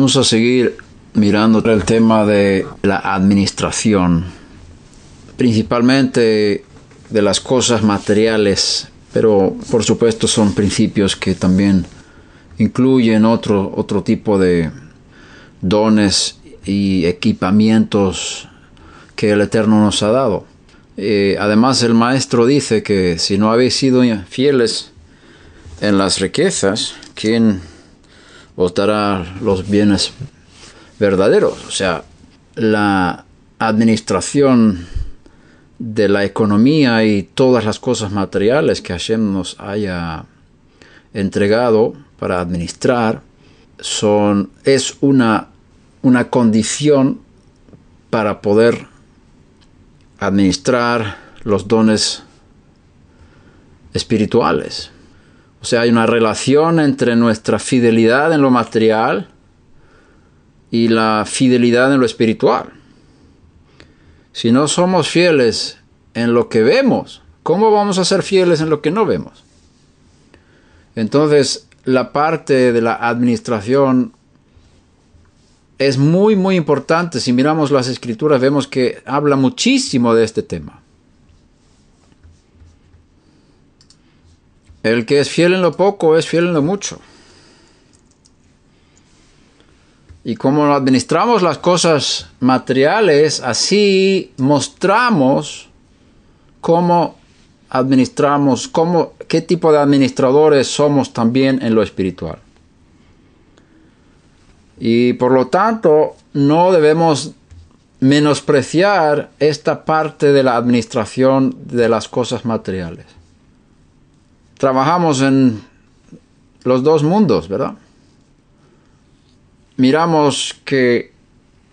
Vamos a seguir mirando el tema de la administración, principalmente de las cosas materiales, pero por supuesto son principios que también incluyen otro, otro tipo de dones y equipamientos que el Eterno nos ha dado. Eh, además, el Maestro dice que si no habéis sido fieles en las riquezas, ¿quién os dará los bienes verdaderos? O sea, la administración de la economía y todas las cosas materiales que Hashem nos haya entregado para administrar son, es una, una condición para poder administrar los dones espirituales. O sea, hay una relación entre nuestra fidelidad en lo material y la fidelidad en lo espiritual. Si no somos fieles en lo que vemos, ¿cómo vamos a ser fieles en lo que no vemos? Entonces, la parte de la administración es muy, muy importante. Si miramos las escrituras, vemos que habla muchísimo de este tema. El que es fiel en lo poco es fiel en lo mucho. Y como administramos las cosas materiales, así mostramos cómo administramos, cómo, qué tipo de administradores somos también en lo espiritual. Y por lo tanto, no debemos menospreciar esta parte de la administración de las cosas materiales trabajamos en los dos mundos, ¿verdad? Miramos que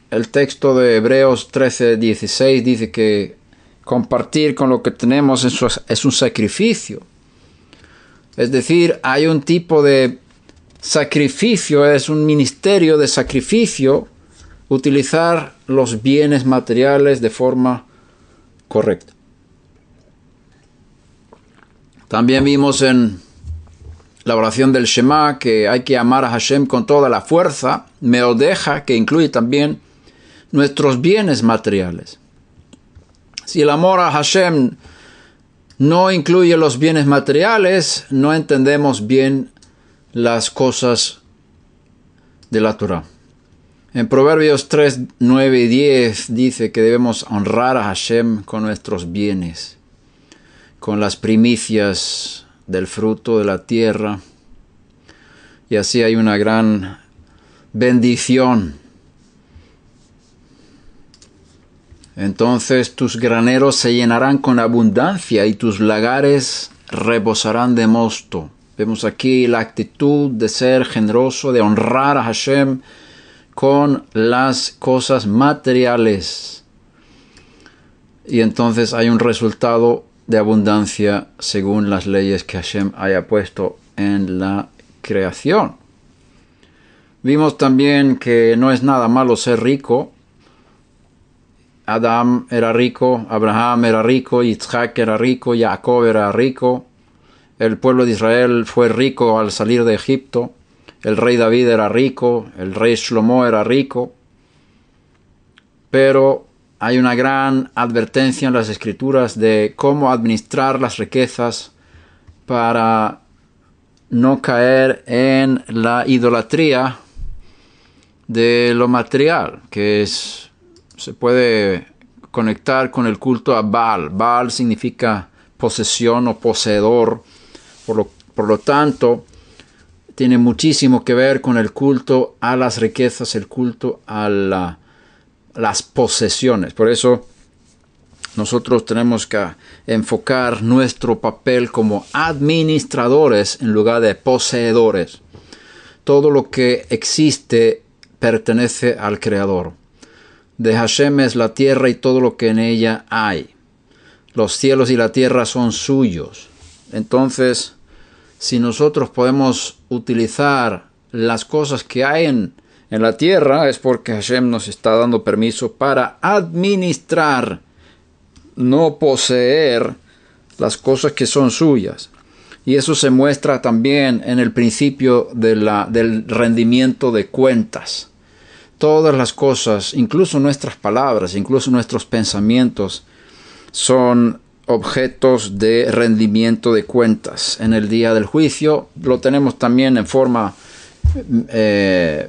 el texto de Hebreos 13, 16 dice que compartir con lo que tenemos es un sacrificio. Es decir, hay un tipo de sacrificio, es un ministerio de sacrificio, utilizar los bienes materiales de forma correcta. También vimos en la oración del Shema que hay que amar a Hashem con toda la fuerza, meodeja, que incluye también nuestros bienes materiales. Si el amor a Hashem no incluye los bienes materiales, no entendemos bien las cosas de la Torah. En Proverbios 3, 9 y 10 dice que debemos honrar a Hashem con nuestros bienes con las primicias del fruto de la tierra. Y así hay una gran bendición. Entonces tus graneros se llenarán con abundancia y tus lagares reposarán de mosto. Vemos aquí la actitud de ser generoso, de honrar a Hashem con las cosas materiales. Y entonces hay un resultado de abundancia según las leyes que Hashem haya puesto en la creación. Vimos también que no es nada malo ser rico. Adam era rico, Abraham era rico, Isaac era rico, Jacob era rico. El pueblo de Israel fue rico al salir de Egipto. El rey David era rico, el rey Shlomo era rico. Pero hay una gran advertencia en las escrituras de cómo administrar las riquezas para no caer en la idolatría de lo material, que es, se puede conectar con el culto a Baal. Baal significa posesión o poseedor, por lo, por lo tanto, tiene muchísimo que ver con el culto a las riquezas, el culto a la las posesiones. Por eso nosotros tenemos que enfocar nuestro papel como administradores en lugar de poseedores. Todo lo que existe pertenece al Creador. De Hashem es la tierra y todo lo que en ella hay. Los cielos y la tierra son suyos. Entonces, si nosotros podemos utilizar las cosas que hay en, en la tierra es porque Hashem nos está dando permiso para administrar, no poseer las cosas que son suyas. Y eso se muestra también en el principio del rendimiento de cuentas. todas las cosas, incluso nuestras palabras, incluso nuestros pensamientos, son objetos de rendimiento de cuentas. En el día del juicio lo tenemos también en forma eh,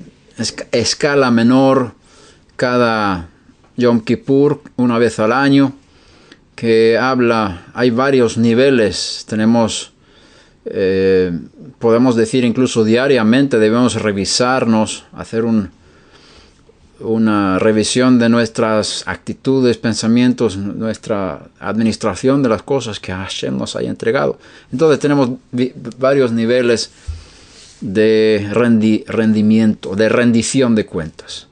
escala menor cada Yom Kippur, una vez al año, que habla, hay varios niveles, tenemos, eh, podemos decir incluso diariamente, debemos revisarnos, hacer un, una revisión de nuestras actitudes, pensamientos, nuestra administración de las cosas que Hashem nos haya entregado. Entonces tenemos varios niveles de rendimiento, de rendición de cuentas.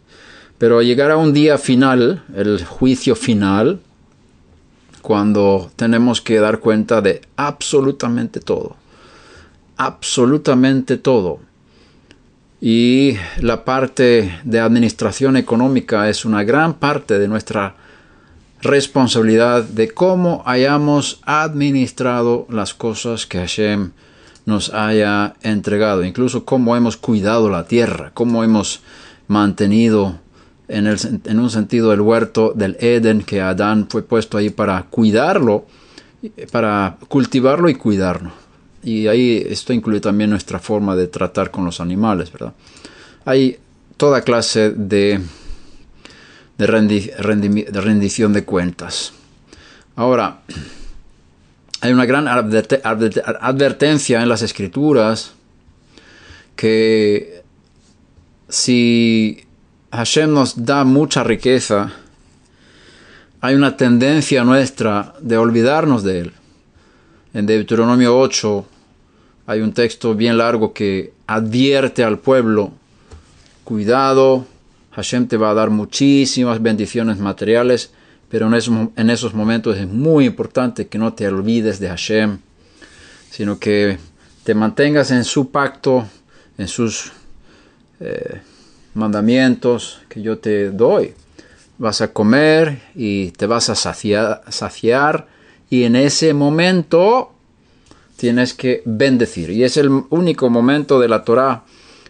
Pero llegará un día final, el juicio final, cuando tenemos que dar cuenta de absolutamente todo. Absolutamente todo. Y la parte de administración económica es una gran parte de nuestra responsabilidad de cómo hayamos administrado las cosas que Hashem nos haya entregado, incluso cómo hemos cuidado la tierra, cómo hemos mantenido en, el, en un sentido el huerto del Edén que Adán fue puesto ahí para cuidarlo, para cultivarlo y cuidarlo. Y ahí esto incluye también nuestra forma de tratar con los animales, ¿verdad? Hay toda clase de, de, rendición de cuentas. Ahora, hay una gran advertencia en las escrituras que si Hashem nos da mucha riqueza, hay una tendencia nuestra de olvidarnos de él. En Deuteronomio 8 hay un texto bien largo que advierte al pueblo, cuidado, Hashem te va a dar muchísimas bendiciones materiales, pero en esos, en esos momentos es muy importante que no te olvides de Hashem, sino que te mantengas en su pacto, en sus eh, mandamientos que yo te doy. Vas a comer y te vas a saciar, saciar y en ese momento tienes que bendecir. Y es el único momento de la Torah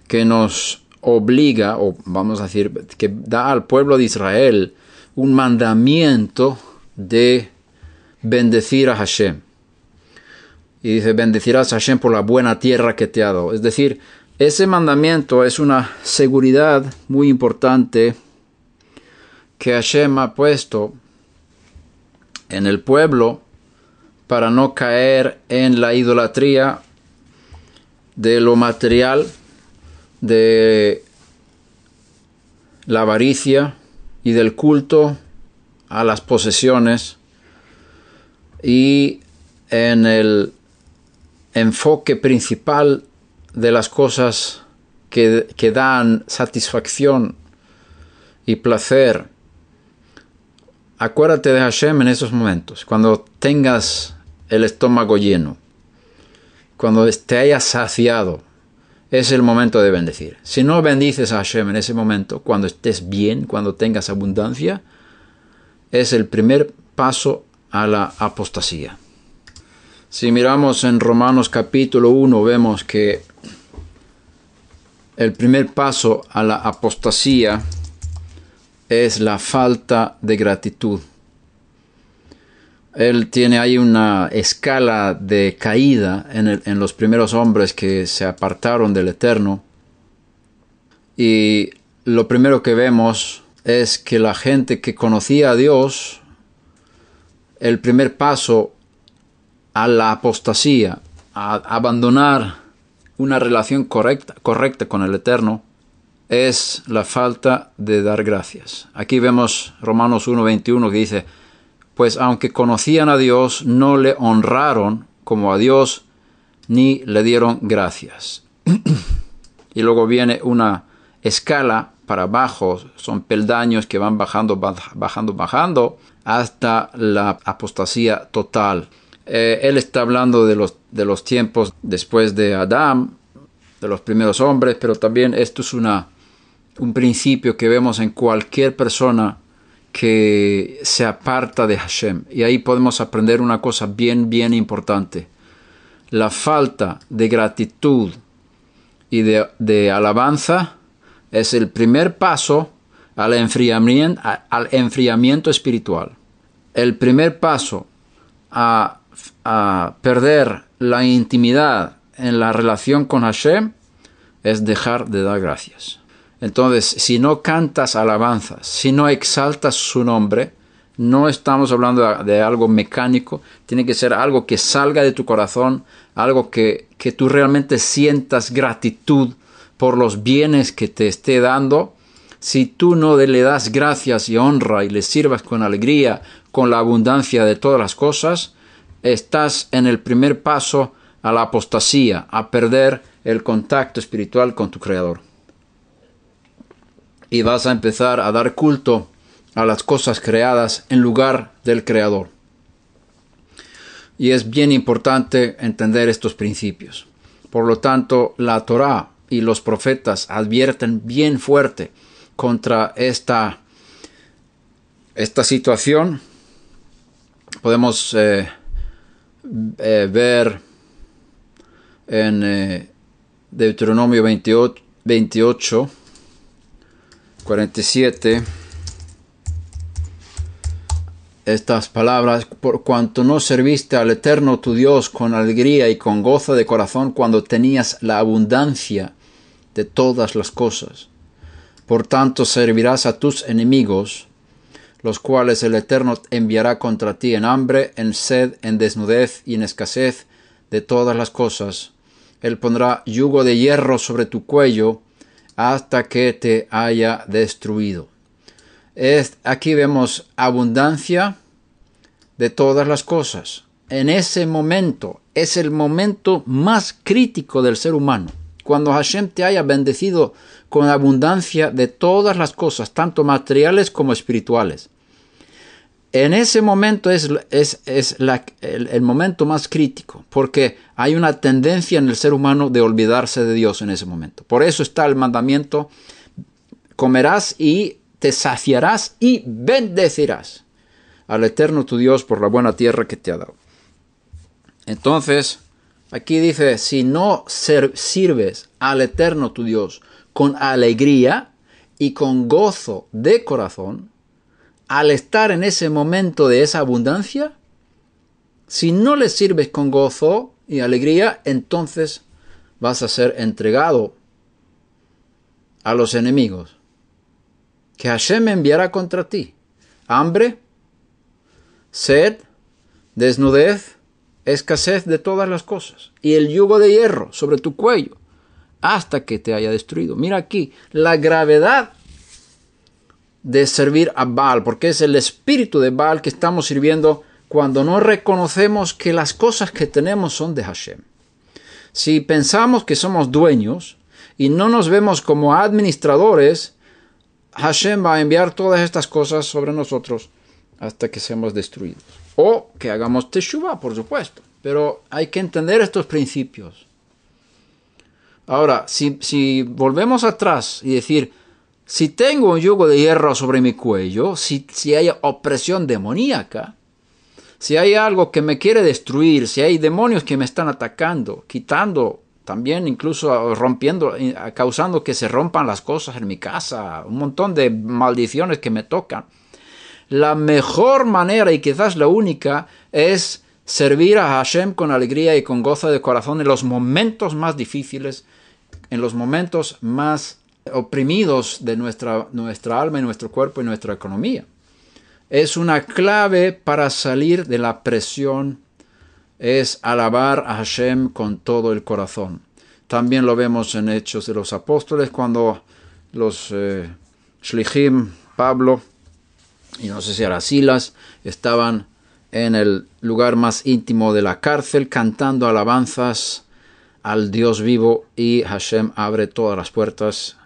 que nos obliga, o vamos a decir, que da al pueblo de Israel un mandamiento de bendecir a Hashem. Y dice, bendecirás a Hashem por la buena tierra que te ha dado. Es decir, ese mandamiento es una seguridad muy importante que Hashem ha puesto en el pueblo para no caer en la idolatría de lo material, de la avaricia y del culto a las posesiones y en el enfoque principal de las cosas que, que dan satisfacción y placer. Acuérdate de Hashem en esos momentos, cuando tengas el estómago lleno, cuando te hayas saciado, es el momento de bendecir. Si no bendices a Hashem en ese momento, cuando estés bien, cuando tengas abundancia, es el primer paso a la apostasía. Si miramos en Romanos capítulo 1, vemos que el primer paso a la apostasía es la falta de gratitud él tiene ahí una escala de caída en, los primeros hombres que se apartaron del Eterno. Y lo primero que vemos es que la gente que conocía a Dios, el primer paso a la apostasía, a abandonar una relación correcta, correcta con el Eterno, es la falta de dar gracias. Aquí vemos Romanos 1.21 que dice, pues aunque conocían a Dios, no le honraron como a Dios, ni le dieron gracias. y luego viene una escala para abajo, son peldaños que van bajando, bajando, bajando, hasta la apostasía total. Eh, él está hablando de los, de los tiempos después de Adán, de los primeros hombres, pero también esto es una, un principio que vemos en cualquier persona que se aparta de Hashem. Y ahí podemos aprender una cosa bien, bien importante. La falta de gratitud y de, alabanza es el primer paso al enfriamiento, al enfriamiento espiritual. El primer paso a, a perder la intimidad en la relación con Hashem es dejar de dar gracias. Entonces, si no cantas alabanzas, si no exaltas su nombre, no estamos hablando de, algo mecánico, tiene que ser algo que salga de tu corazón, algo que, que tú realmente sientas gratitud por los bienes que te esté dando. Si tú no le das gracias y honra y le sirvas con alegría, con la abundancia de todas las cosas, estás en el primer paso a la apostasía, a perder el contacto espiritual con tu Creador. Y vas a empezar a dar culto a las cosas creadas en lugar del Creador. Y es bien importante entender estos principios. Por lo tanto, la Torá y los profetas advierten bien fuerte contra esta, esta situación. Podemos eh, eh, ver en eh, Deuteronomio 28, 28 47 estas palabras, por cuanto no serviste al Eterno tu Dios con alegría y con gozo de corazón cuando tenías la abundancia de todas las cosas. Por tanto servirás a tus enemigos, los cuales el Eterno enviará contra ti en hambre, en sed, en desnudez y en escasez de todas las cosas. Él pondrá yugo de hierro sobre tu cuello hasta que te haya destruido aquí vemos abundancia de todas las cosas. En ese momento es el momento más crítico del ser humano. Cuando Hashem te haya bendecido con abundancia de todas las cosas, tanto materiales como espirituales. En ese momento es, el momento más crítico, porque hay una tendencia en el ser humano de olvidarse de Dios en ese momento. Por eso está el mandamiento, comerás y te saciarás y bendecirás al Eterno tu Dios por la buena tierra que te ha dado. Entonces, aquí dice, si no sirves al Eterno tu Dios con alegría y con gozo de corazón, al estar en ese momento de esa abundancia, si no le sirves con gozo y alegría, entonces vas a ser entregado a los enemigos que Hashem enviará contra ti hambre, sed, desnudez, escasez de todas las cosas, y el yugo de hierro sobre tu cuello, hasta que te haya destruido. Mira aquí la gravedad de servir a Baal, porque es el espíritu de Baal que estamos sirviendo cuando no reconocemos que las cosas que tenemos son de Hashem. Si pensamos que somos dueños y no nos vemos como administradores, Hashem va a enviar todas estas cosas sobre nosotros hasta que seamos destruidos. O que hagamos teshuva, por supuesto. Pero hay que entender estos principios. Ahora, si, si volvemos atrás y decir, si tengo un yugo de hierro sobre mi cuello, si, si hay opresión demoníaca, si hay algo que me quiere destruir, si hay demonios que me están atacando, quitando también incluso rompiendo, causando que se rompan las cosas en mi casa, un montón de maldiciones que me tocan. La mejor manera y quizás la única es servir a Hashem con alegría y con gozo de corazón en los momentos más difíciles, en los momentos más oprimidos de nuestra, nuestra alma y nuestro cuerpo y nuestra economía. Es una clave para salir de la presión es alabar a Hashem con todo el corazón. También lo vemos en Hechos de los Apóstoles cuando los eh, Pablo y no sé si era Silas, estaban en el lugar más íntimo de la cárcel cantando alabanzas al Dios vivo y Hashem abre todas las puertas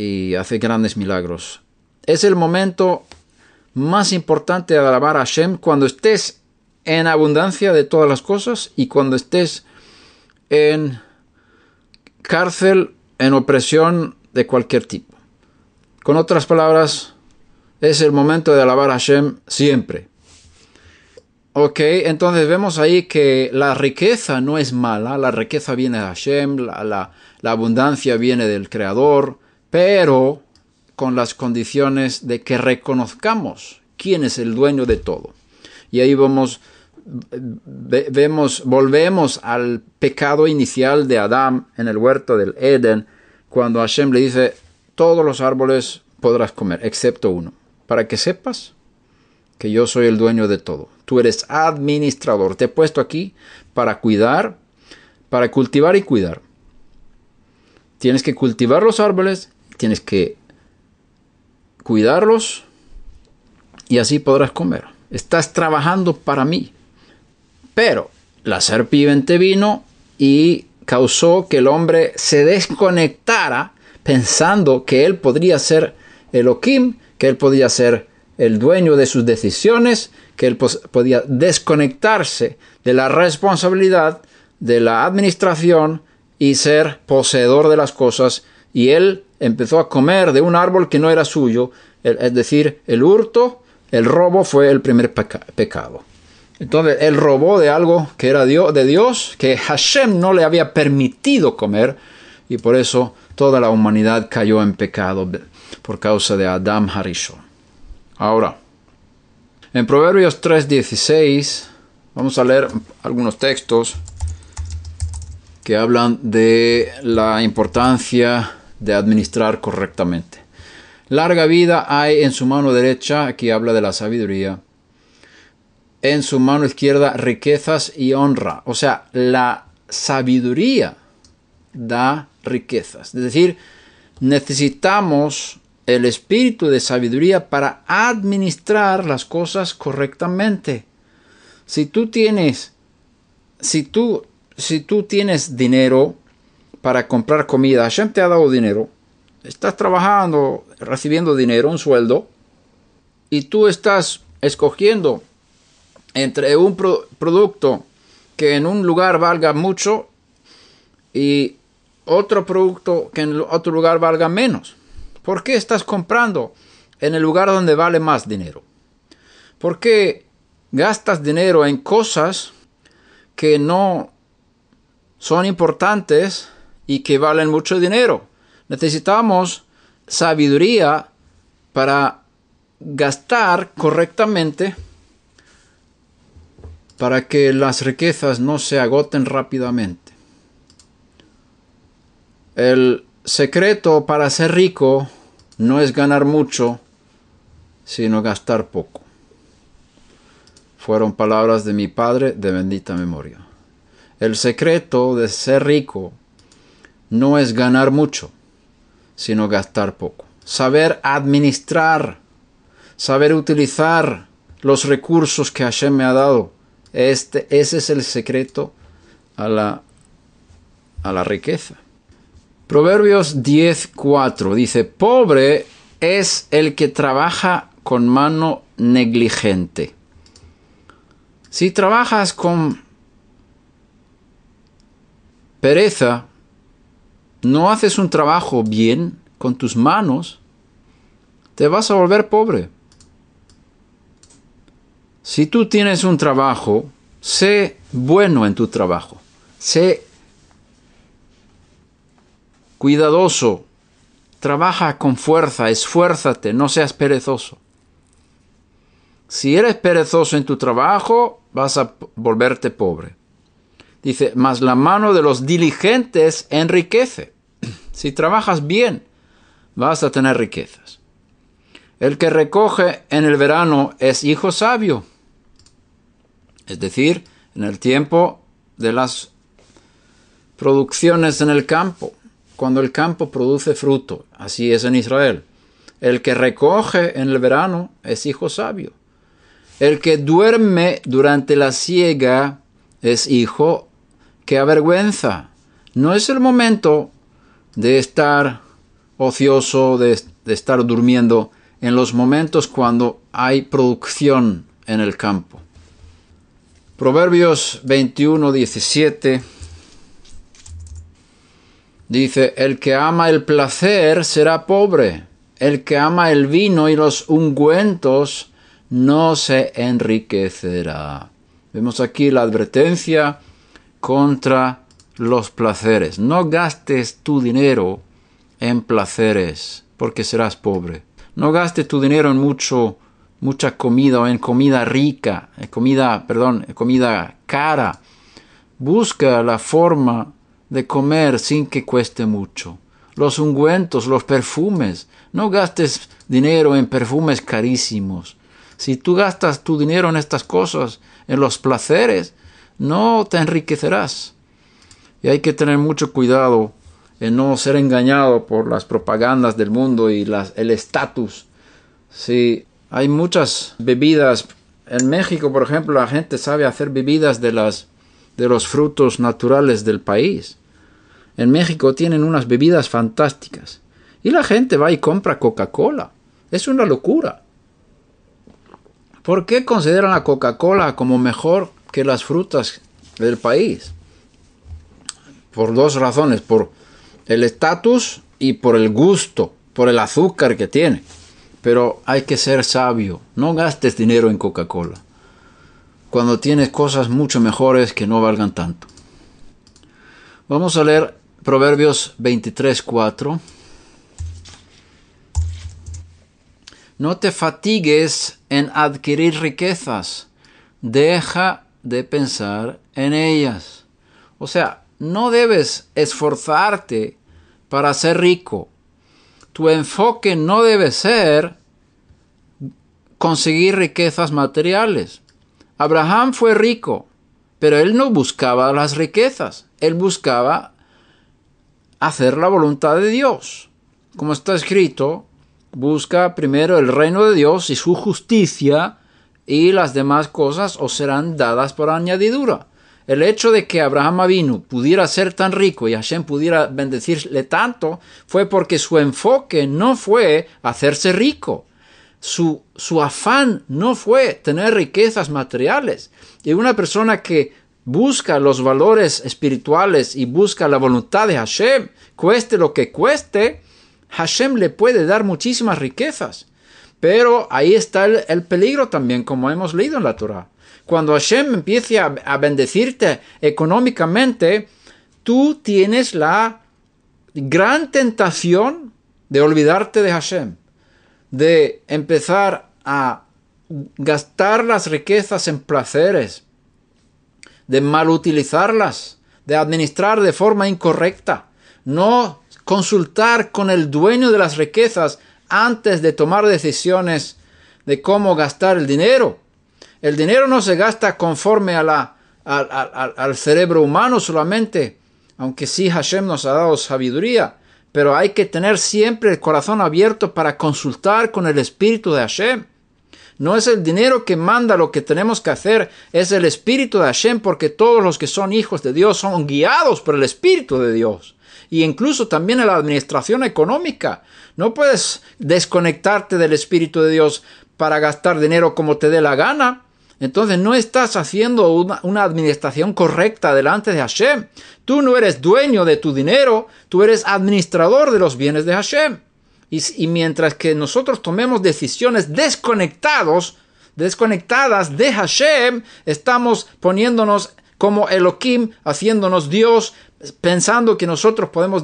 y hace grandes milagros. Es el momento más importante de alabar a Hashem cuando estés en abundancia de todas las cosas y cuando estés en cárcel, en opresión de cualquier tipo. Con otras palabras, es el momento de alabar a Hashem siempre. Ok, entonces vemos ahí que la riqueza no es mala, la riqueza viene de Hashem, la, la abundancia viene del Creador, pero con las condiciones de que reconozcamos quién es el dueño de todo. Y ahí vamos, vemos, volvemos al pecado inicial de Adán en el huerto del Edén, cuando Hashem le dice, todos los árboles podrás comer, excepto uno, para que sepas que yo soy el dueño de todo. Tú eres administrador. Te he puesto aquí para cuidar, para cultivar y cuidar. Tienes que cultivar los árboles, tienes que cuidarlos y así podrás comer. Estás trabajando para mí. Pero la serpiente vino y causó que el hombre se desconectara pensando que él podría ser Elohim, que él podía ser el dueño de sus decisiones, que él podía desconectarse de la responsabilidad de la administración y ser poseedor de las cosas. Y él empezó a comer de un árbol que no era suyo, es decir, el hurto, el robo fue el primer pecado. Entonces él robó de algo que era de Dios, que Hashem no le había permitido comer, y por eso toda la humanidad cayó en pecado por causa de Adam Harishon. Ahora, en Proverbios 3:16 vamos a leer algunos textos que hablan de la importancia de administrar correctamente. Larga vida hay en su mano derecha, aquí habla de la sabiduría. En su mano izquierda riquezas y honra. O sea, la sabiduría da riquezas. Es decir, necesitamos el espíritu de sabiduría para administrar las cosas correctamente. Si tú tienes, si tú, si tú tienes dinero para comprar comida, Hashem te ha dado dinero, estás trabajando, recibiendo dinero, un sueldo, y tú estás escogiendo entre un producto que en un lugar valga mucho y otro producto que en otro lugar valga menos. ¿Por qué estás comprando en el lugar donde vale más dinero? ¿Por qué gastas dinero en cosas que no son importantes y que valen mucho dinero? Necesitamos sabiduría para gastar correctamente para que las riquezas no se agoten rápidamente. El secreto para ser rico no es ganar mucho, sino gastar poco. Fueron palabras de mi padre de bendita memoria. El secreto de ser rico no es ganar mucho, sino gastar poco. Saber administrar, saber utilizar los recursos que Hashem me ha dado. Este, ese es el secreto a la, a la riqueza. Proverbios 10:4 dice, pobre es el que trabaja con mano negligente. Si trabajas con pereza, no haces un trabajo bien con tus manos, te vas a volver pobre. Si tú tienes un trabajo, sé bueno en tu trabajo, sé cuidadoso, trabaja con fuerza, esfuérzate, no seas perezoso. Si eres perezoso en tu trabajo, vas a volverte pobre. Dice, mas la mano de los diligentes enriquece. Si trabajas bien, vas a tener riquezas. El que recoge en el verano es hijo sabio. Es decir, en el tiempo de las producciones en el campo cuando el campo produce fruto. Así es en Israel. El que recoge en el verano es hijo sabio. El que duerme durante la siega es hijo que avergüenza. No es el momento de estar ocioso, de, de estar durmiendo en los momentos cuando hay producción en el campo. Proverbios 21, 17 Dice, el que ama el placer será pobre, el que ama el vino y los ungüentos no se enriquecerá. Vemos aquí la advertencia contra los placeres. No gastes tu dinero en placeres, porque serás pobre. No gastes tu dinero en mucho, mucha comida o en comida rica, en comida, perdón, comida cara. Busca la forma de comer sin que cueste mucho. Los ungüentos, los perfumes. No gastes dinero en perfumes carísimos. Si tú gastas tu dinero en estas cosas, en los placeres, no te enriquecerás. Y hay que tener mucho cuidado en no ser engañado por las propagandas del mundo y las, el estatus. Si hay muchas bebidas, en México, por ejemplo, la gente sabe hacer bebidas de, de los frutos naturales del país. En México tienen unas bebidas fantásticas. Y la gente va y compra Coca-Cola. Es una locura. ¿Por qué consideran la Coca-Cola como mejor que las frutas del país? Por dos razones, por el estatus y por el gusto, por el azúcar que tiene. Pero hay que ser sabio, no gastes dinero en Coca-Cola, cuando tienes cosas mucho mejores que no valgan tanto. Vamos a leer Proverbios 23.4. No te fatigues en adquirir riquezas, deja de pensar en ellas. O sea, no debes esforzarte para ser rico. Tu enfoque no debe ser conseguir riquezas materiales. Abraham fue rico, pero él no buscaba las riquezas, él buscaba hacer la voluntad de Dios. Como está escrito, busca primero el reino de Dios y su justicia y las demás cosas os serán dadas por añadidura. El hecho de que Abraham Avinu pudiera ser tan rico y Hashem pudiera bendecirle tanto fue porque su enfoque no fue hacerse rico. Su, su afán no fue tener riquezas materiales. Y una persona que busca los valores espirituales y busca la voluntad de Hashem, cueste lo que cueste, Hashem le puede dar muchísimas riquezas. Pero ahí está el, peligro también, como hemos leído en la Torah. Cuando Hashem empiece a, a bendecirte económicamente, tú tienes la gran tentación de olvidarte de Hashem, de empezar a gastar las riquezas en placeres, de mal utilizarlas, de administrar de forma incorrecta, no consultar con el dueño de las riquezas antes de tomar decisiones de cómo gastar el dinero. El dinero no se gasta conforme a la, al cerebro humano solamente, aunque sí Hashem nos ha dado sabiduría, pero hay que tener siempre el corazón abierto para consultar con el espíritu de Hashem. No es el dinero que manda lo que tenemos que hacer, es el espíritu de Hashem, porque todos los que son hijos de Dios son guiados por el espíritu de Dios y incluso también en la administración económica. No puedes desconectarte del Espíritu de Dios para gastar dinero como te dé la gana. Entonces no estás haciendo una, administración correcta delante de Hashem. Tú no eres dueño de tu dinero, tú eres administrador de los bienes de Hashem. Y, y mientras que nosotros tomemos decisiones desconectados, desconectadas de Hashem, estamos poniéndonos como Elohim, haciéndonos Dios, pensando que nosotros podemos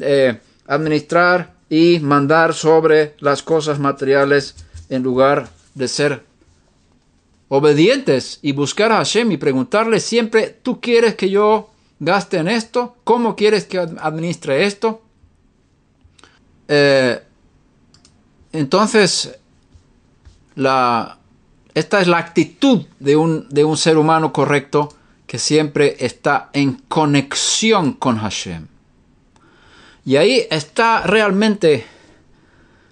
eh, administrar y mandar sobre las cosas materiales en lugar de ser obedientes y buscar a Hashem y preguntarle siempre, ¿tú quieres que yo gaste en esto? ¿Cómo quieres que administre esto? Eh, entonces, la, esta es la actitud de un, de un ser humano correcto que siempre está en conexión con Hashem. Y ahí está realmente,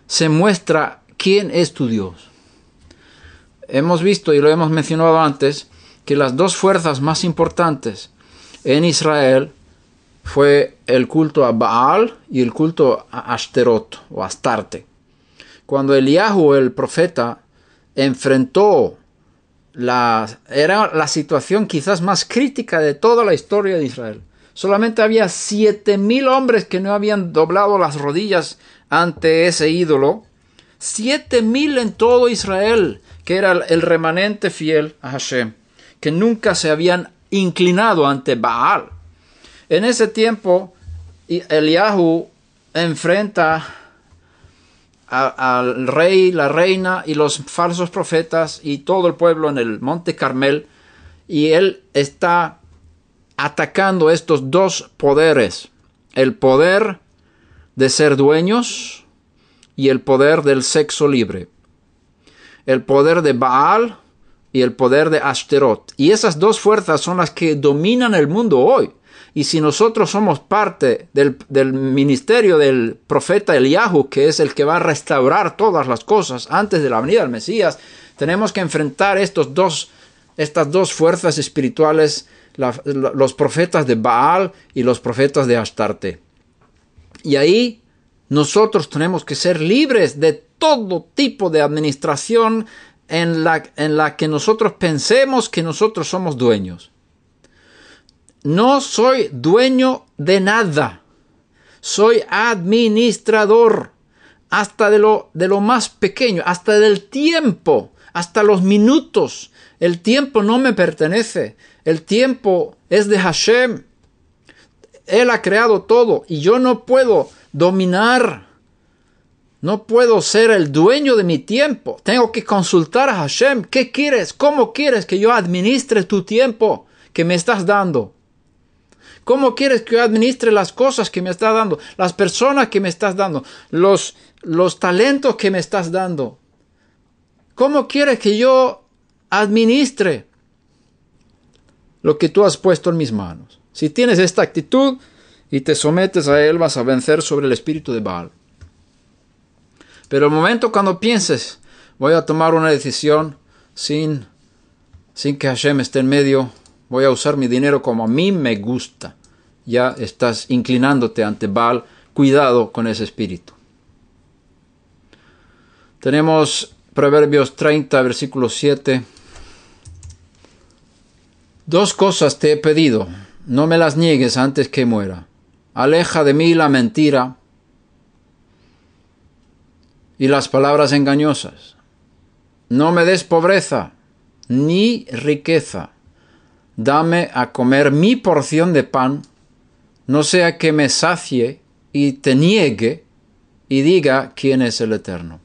se muestra quién es tu Dios. Hemos visto y lo hemos mencionado antes que las dos fuerzas más importantes en Israel fue el culto a Baal y el culto a Ashterot o Astarte. Cuando Eliahu, el profeta, enfrentó era la situación quizás más crítica de toda la historia de Israel. Solamente había siete mil hombres que no habían doblado las rodillas ante ese ídolo. Siete mil en todo Israel, que era el remanente fiel a Hashem, que nunca se habían inclinado ante Baal. En ese tiempo, Eliahu enfrenta al rey, la reina y los falsos profetas y todo el pueblo en el monte Carmel y él está atacando estos dos poderes, el poder de ser dueños y el poder del sexo libre, el poder de Baal y el poder de Ashterot. Y esas dos fuerzas son las que dominan el mundo hoy. Y si nosotros somos parte del, ministerio del profeta Eliyahu, que es el que va a restaurar todas las cosas antes de la venida del Mesías, tenemos que enfrentar estos dos, estas dos fuerzas espirituales, los profetas de Baal y los profetas de Astarte. Y ahí nosotros tenemos que ser libres de todo tipo de administración en la, en la que nosotros pensemos que nosotros somos dueños. No soy dueño de nada. Soy administrador hasta de lo, de lo más pequeño, hasta del tiempo, hasta los minutos. El tiempo no me pertenece. El tiempo es de Hashem. Él ha creado todo y yo no puedo dominar. No puedo ser el dueño de mi tiempo. Tengo que consultar a Hashem. ¿Qué quieres? ¿Cómo quieres que yo administre tu tiempo que me estás dando? ¿Cómo quieres que yo administre las cosas que me estás dando? Las personas que me estás dando. Los, los talentos que me estás dando. ¿Cómo quieres que yo administre lo que tú has puesto en mis manos? Si tienes esta actitud y te sometes a él, vas a vencer sobre el espíritu de Baal. Pero el momento cuando pienses, voy a tomar una decisión sin, sin que Hashem esté en medio, voy a usar mi dinero como a mí me gusta. Ya estás inclinándote ante Baal, cuidado con ese espíritu. Tenemos Proverbios 30, versículo 7. Dos cosas te he pedido, no me las niegues antes que muera. Aleja de mí la mentira y las palabras engañosas. No me des pobreza ni riqueza dame a comer mi porción de pan, no sea que me sacie y te niegue y diga quién es el Eterno,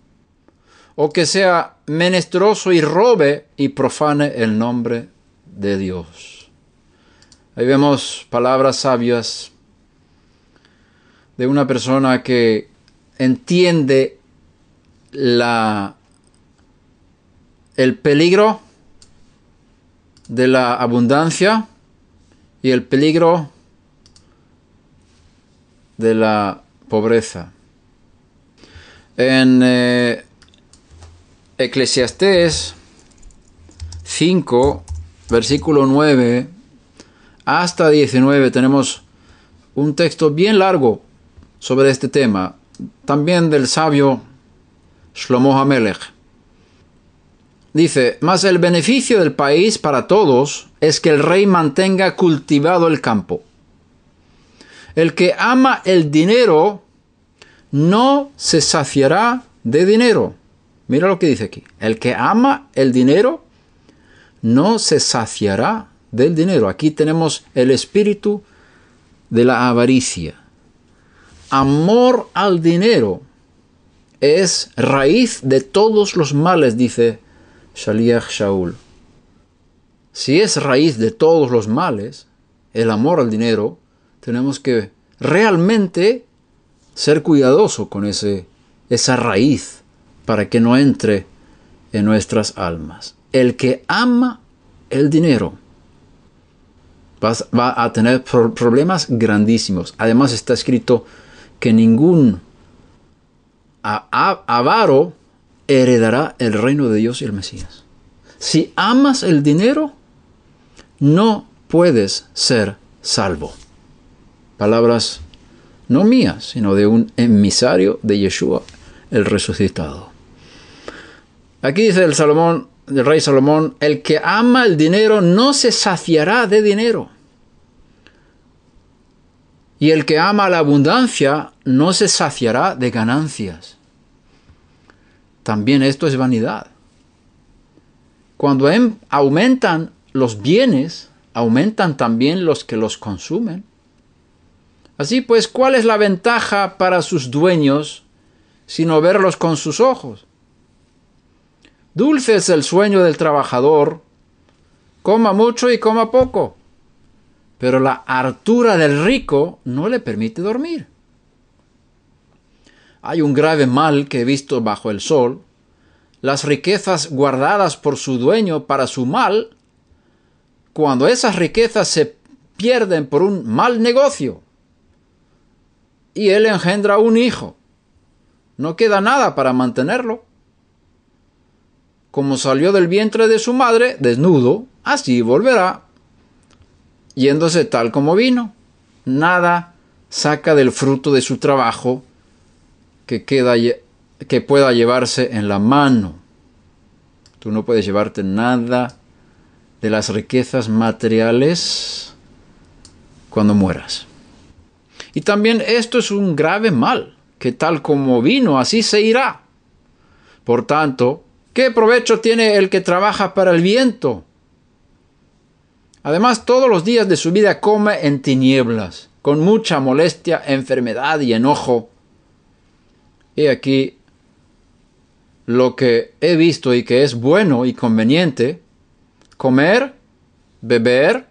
o que sea menesteroso y robe y profane el nombre de Dios. Ahí vemos palabras sabias de una persona que entiende la, el peligro de la abundancia y el peligro de la pobreza. En eh, Eclesiastés 5, versículo 9 hasta 19 tenemos un texto bien largo sobre este tema, también del sabio Shlomo HaMelech. Dice, mas el beneficio del país para todos es que el rey mantenga cultivado el campo. El que ama el dinero no se saciará de dinero. Mira lo que dice aquí. El que ama el dinero no se saciará del dinero. Aquí tenemos el espíritu de la avaricia. Amor al dinero es raíz de todos los males, dice Shaliach Shaul. Si es raíz de todos los males, el amor al dinero, tenemos que realmente ser cuidadoso con ese, esa raíz para que no entre en nuestras almas. El que ama el dinero va, a tener problemas grandísimos. Además está escrito que ningún avaro heredará el reino de Dios y el Mesías. Si amas el dinero, no puedes ser salvo. Palabras no mías, sino de un emisario de Yeshua, el resucitado. Aquí dice el Salomón, el rey Salomón, el que ama el dinero no se saciará de dinero. Y el que ama la abundancia no se saciará de ganancias también esto es vanidad. Cuando em, aumentan los bienes, aumentan también los que los consumen. Así pues, ¿cuál es la ventaja para sus dueños sino verlos con sus ojos. Dulce es el sueño del trabajador, coma mucho y coma poco, pero la hartura del rico no le permite dormir. Hay un grave mal que he visto bajo el sol, las riquezas guardadas por su dueño para su mal, cuando esas riquezas se pierden por un mal negocio. Y él engendra un hijo, no queda nada para mantenerlo. Como salió del vientre de su madre, desnudo, así volverá, yéndose tal como vino. Nada saca del fruto de su trabajo que, queda, que pueda llevarse en la mano. Tú no puedes llevarte nada de las riquezas materiales cuando mueras. Y también esto es un grave mal, que tal como vino, así se irá. Por tanto, ¿qué provecho tiene el que trabaja para el viento? Además, todos los días de su vida come en tinieblas, con mucha molestia, enfermedad y enojo. Y aquí lo que he visto y que es bueno y conveniente, comer, beber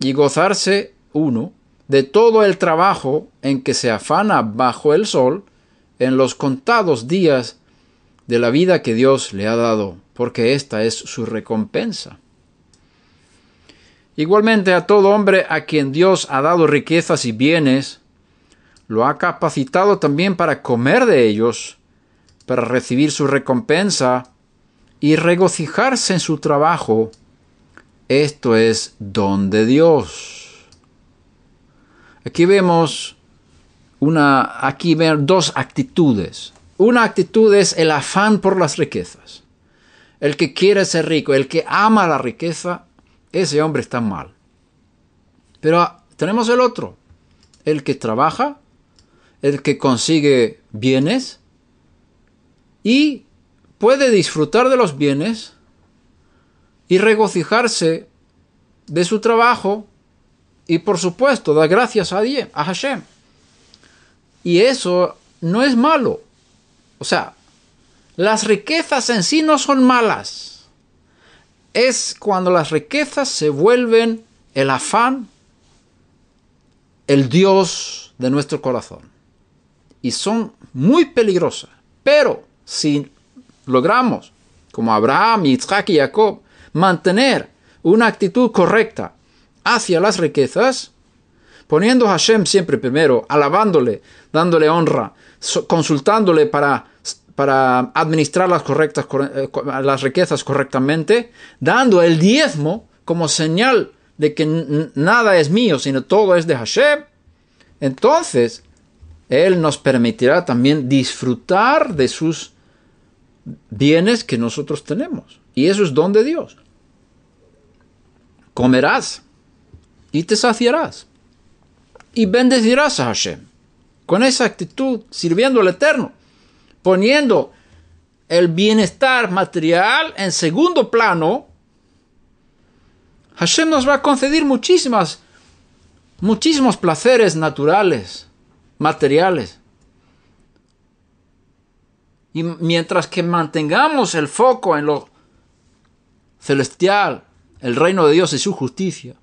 y gozarse uno de todo el trabajo en que se afana bajo el sol en los contados días de la vida que Dios le ha dado, porque esta es su recompensa. Igualmente a todo hombre a quien Dios ha dado riquezas y bienes, lo ha capacitado también para comer de ellos, para recibir su recompensa y regocijarse en su trabajo. Esto es don de Dios. Aquí vemos una, aquí ven dos actitudes. Una actitud es el afán por las riquezas. El que quiere ser rico, el que ama la riqueza, ese hombre está mal. Pero tenemos el otro, el que trabaja, el que consigue bienes y puede disfrutar de los bienes y regocijarse de su trabajo y por supuesto, da gracias a, Dios, a Hashem. Y eso no es malo. O sea, las riquezas en sí no son malas. Es cuando las riquezas se vuelven el afán, el Dios de nuestro corazón. Y son muy peligrosas. Pero si logramos, como Abraham, Isaac y Jacob, mantener una actitud correcta hacia las riquezas, poniendo a Hashem siempre primero, alabándole, dándole honra, consultándole para, para administrar las, correctas, eh, las riquezas correctamente, dando el diezmo como señal de que nada es mío, sino todo es de Hashem, entonces Él nos permitirá también disfrutar de sus bienes que nosotros tenemos. Y eso es don de Dios. Comerás y te saciarás. Y bendecirás a Hashem. Con esa actitud, sirviendo al Eterno, poniendo el bienestar material en segundo plano, Hashem nos va a conceder muchísimas, muchísimos placeres naturales, materiales. Y mientras que mantengamos el foco en lo celestial, el reino de Dios y su justicia,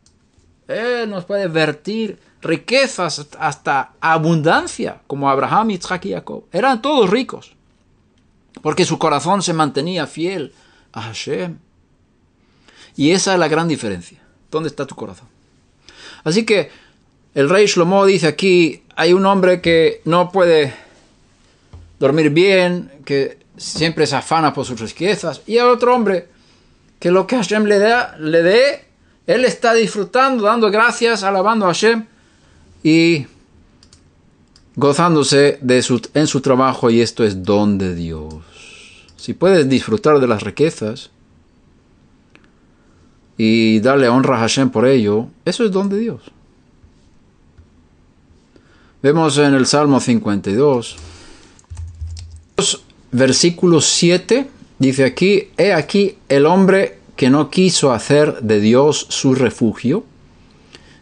él nos puede vertir riquezas hasta abundancia, como Abraham, Isaac y Jacob. Eran todos ricos, porque su corazón se mantenía fiel a Hashem. Y esa es la gran diferencia. ¿Dónde está tu corazón? Así que el rey Shlomo dice aquí, hay un hombre que no puede dormir bien, que siempre se afana por sus riquezas, y hay otro hombre que lo que Hashem le, da, le dé él está disfrutando, dando gracias, alabando a Hashem y gozándose su, en su trabajo y esto es don de Dios. Si puedes disfrutar de las riquezas y darle honra a Hashem por ello, eso es don de Dios. Vemos en el Salmo 52, versículo 7, dice aquí, he aquí el hombre que no quiso hacer de Dios su refugio,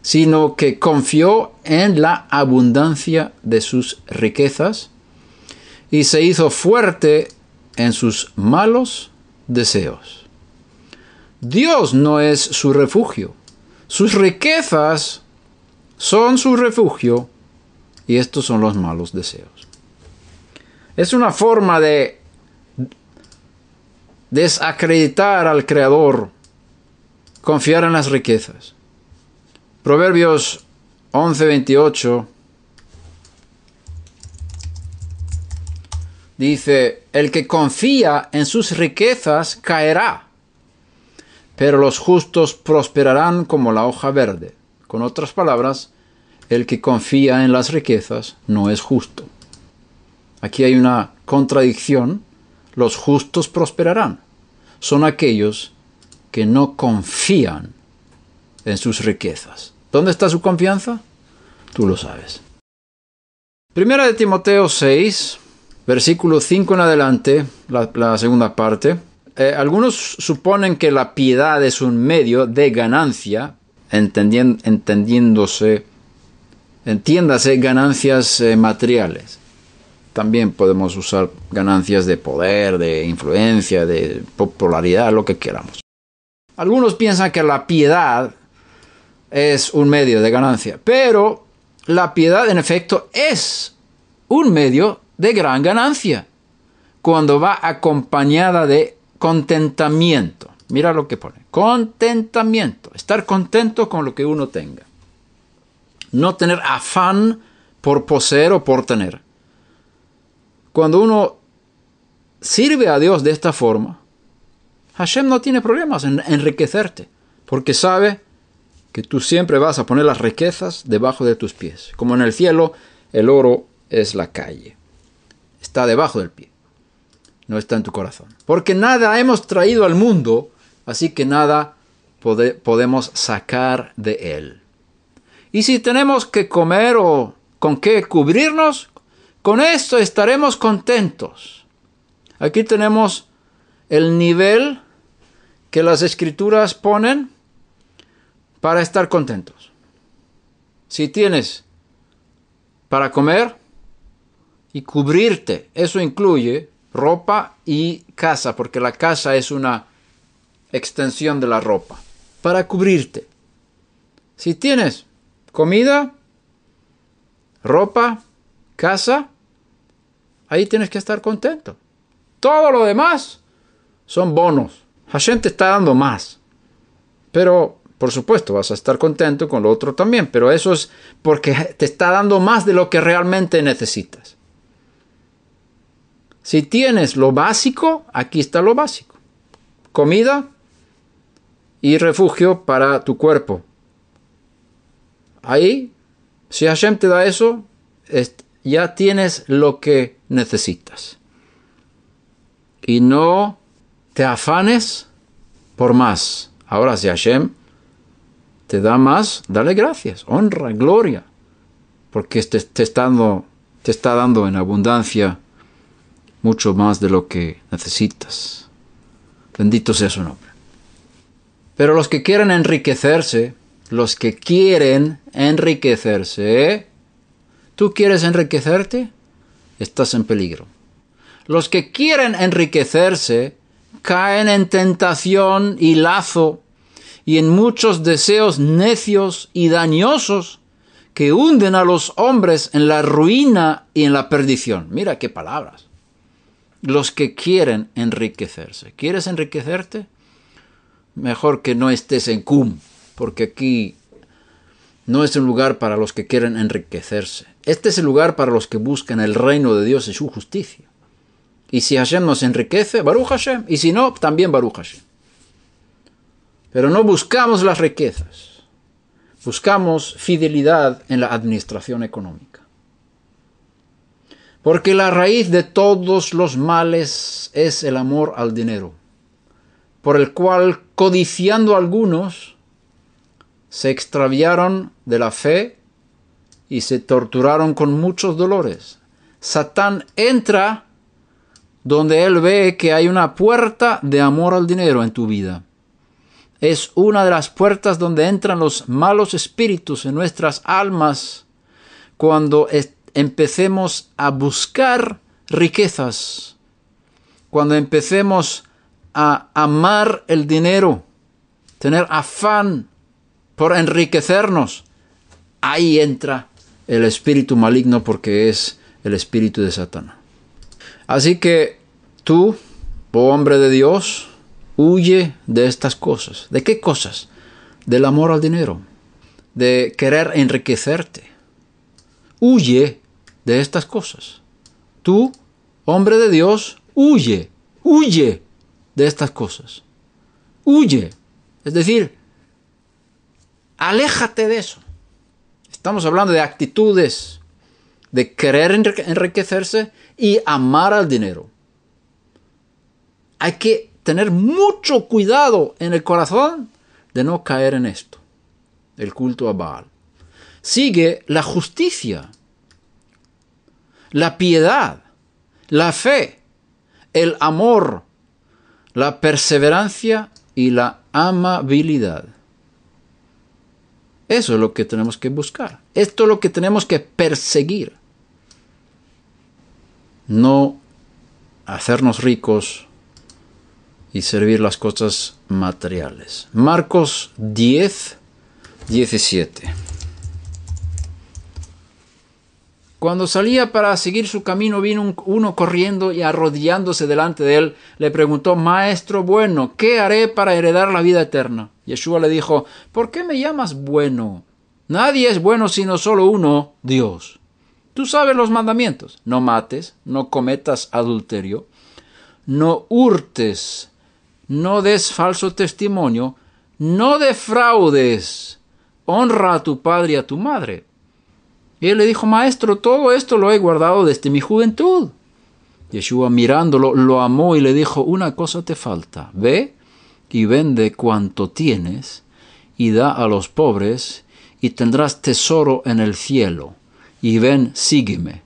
sino que confió en la abundancia de sus riquezas y se hizo fuerte en sus malos deseos. Dios no es su refugio. Sus riquezas son su refugio y estos son los malos deseos. Es una forma de desacreditar al Creador, confiar en las riquezas. Proverbios 11:28 dice, el que confía en sus riquezas caerá, pero los justos prosperarán como la hoja verde. Con otras palabras, el que confía en las riquezas no es justo. Aquí hay una contradicción. Los justos prosperarán. Son aquellos que no confían en sus riquezas. ¿Dónde está su confianza? Tú lo sabes. Primera de Timoteo 6, versículo 5 en adelante, la, segunda parte. Eh, algunos suponen que la piedad es un medio de ganancia, entendiéndose, entiéndase ganancias eh, materiales. También podemos usar ganancias de poder, de influencia, de popularidad, lo que queramos. Algunos piensan que la piedad es un medio de ganancia, pero la piedad en efecto es un medio de gran ganancia cuando va acompañada de contentamiento. Mira lo que pone. Contentamiento. Estar contento con lo que uno tenga. No tener afán por poseer o por tener. Cuando uno sirve a Dios de esta forma, Hashem no tiene problemas en enriquecerte, porque sabe que tú siempre vas a poner las riquezas debajo de tus pies. Como en el cielo, el oro es la calle. Está debajo del pie, no está en tu corazón. Porque nada hemos traído al mundo, así que nada podemos sacar de él. Y si tenemos que comer o con qué cubrirnos, con esto estaremos contentos. Aquí tenemos el nivel que las escrituras ponen para estar contentos. Si tienes para comer y cubrirte, eso incluye ropa y casa, porque la casa es una extensión de la ropa, para cubrirte. Si tienes comida, ropa, casa, ahí tienes que estar contento. Todo lo demás son bonos. Hashem te está dando más. Pero, por supuesto, vas a estar contento con lo otro también. Pero eso es porque te está dando más de lo que realmente necesitas. Si tienes lo básico, aquí está lo básico. Comida y refugio para tu cuerpo. Ahí, si Hashem te da eso, ya tienes lo que necesitas. Y no te afanes por más. Ahora si Hashem te da más, dale gracias, honra, gloria, porque te, te, está dando, te está dando en abundancia mucho más de lo que necesitas. Bendito sea su nombre. Pero los que quieren enriquecerse, los que quieren enriquecerse, ¿Tú quieres enriquecerte? Estás en peligro. Los que quieren enriquecerse caen en tentación y lazo y en muchos deseos necios y dañosos que hunden a los hombres en la ruina y en la perdición. Mira qué palabras. Los que quieren enriquecerse. ¿Quieres enriquecerte? Mejor que no estés en cum, porque aquí no es un lugar para los que quieren enriquecerse. Este es el lugar para los que buscan el reino de Dios y su justicia. Y si Hashem nos enriquece, Baruch Hashem. Y si no, también Baruch Hashem. Pero no buscamos las riquezas. Buscamos fidelidad en la administración económica. Porque la raíz de todos los males es el amor al dinero, por el cual, codiciando algunos, se extraviaron de la fe y se torturaron con muchos dolores. Satán entra donde él ve que hay una puerta de amor al dinero en tu vida. Es una de las puertas donde entran los malos espíritus en nuestras almas cuando empecemos a buscar riquezas, cuando empecemos a amar el dinero, tener afán por enriquecernos, ahí entra el espíritu maligno porque es el espíritu de Satanás. Así que tú, oh hombre de Dios, huye de estas cosas. ¿De qué cosas? Del amor al dinero, de querer enriquecerte. Huye de estas cosas. Tú, hombre de Dios, huye, huye de estas cosas. Huye. Es decir, aléjate de eso. Estamos hablando de actitudes, de querer enriquecerse y amar al dinero. Hay que tener mucho cuidado en el corazón de no caer en esto, el culto a Baal. Sigue la justicia, la piedad, la fe, el amor, la perseverancia y la amabilidad. Eso es lo que tenemos que buscar. Esto es lo que tenemos que perseguir. No hacernos ricos y servir las cosas materiales. Marcos 10, 17. Cuando salía para seguir su camino, vino uno corriendo y arrodillándose delante de él, le preguntó, Maestro bueno, ¿qué haré para heredar la vida eterna? Yeshua le dijo, ¿por qué me llamas bueno? Nadie es bueno sino solo uno, Dios. Tú sabes los mandamientos. No mates, no cometas adulterio, no hurtes, no des falso testimonio, no defraudes, honra a tu padre y a tu madre. Y él le dijo, Maestro, todo esto lo he guardado desde mi juventud. Yeshua mirándolo lo amó y le dijo, una cosa te falta, ve y vende cuanto tienes y da a los pobres y tendrás tesoro en el cielo. Y ven, sígueme.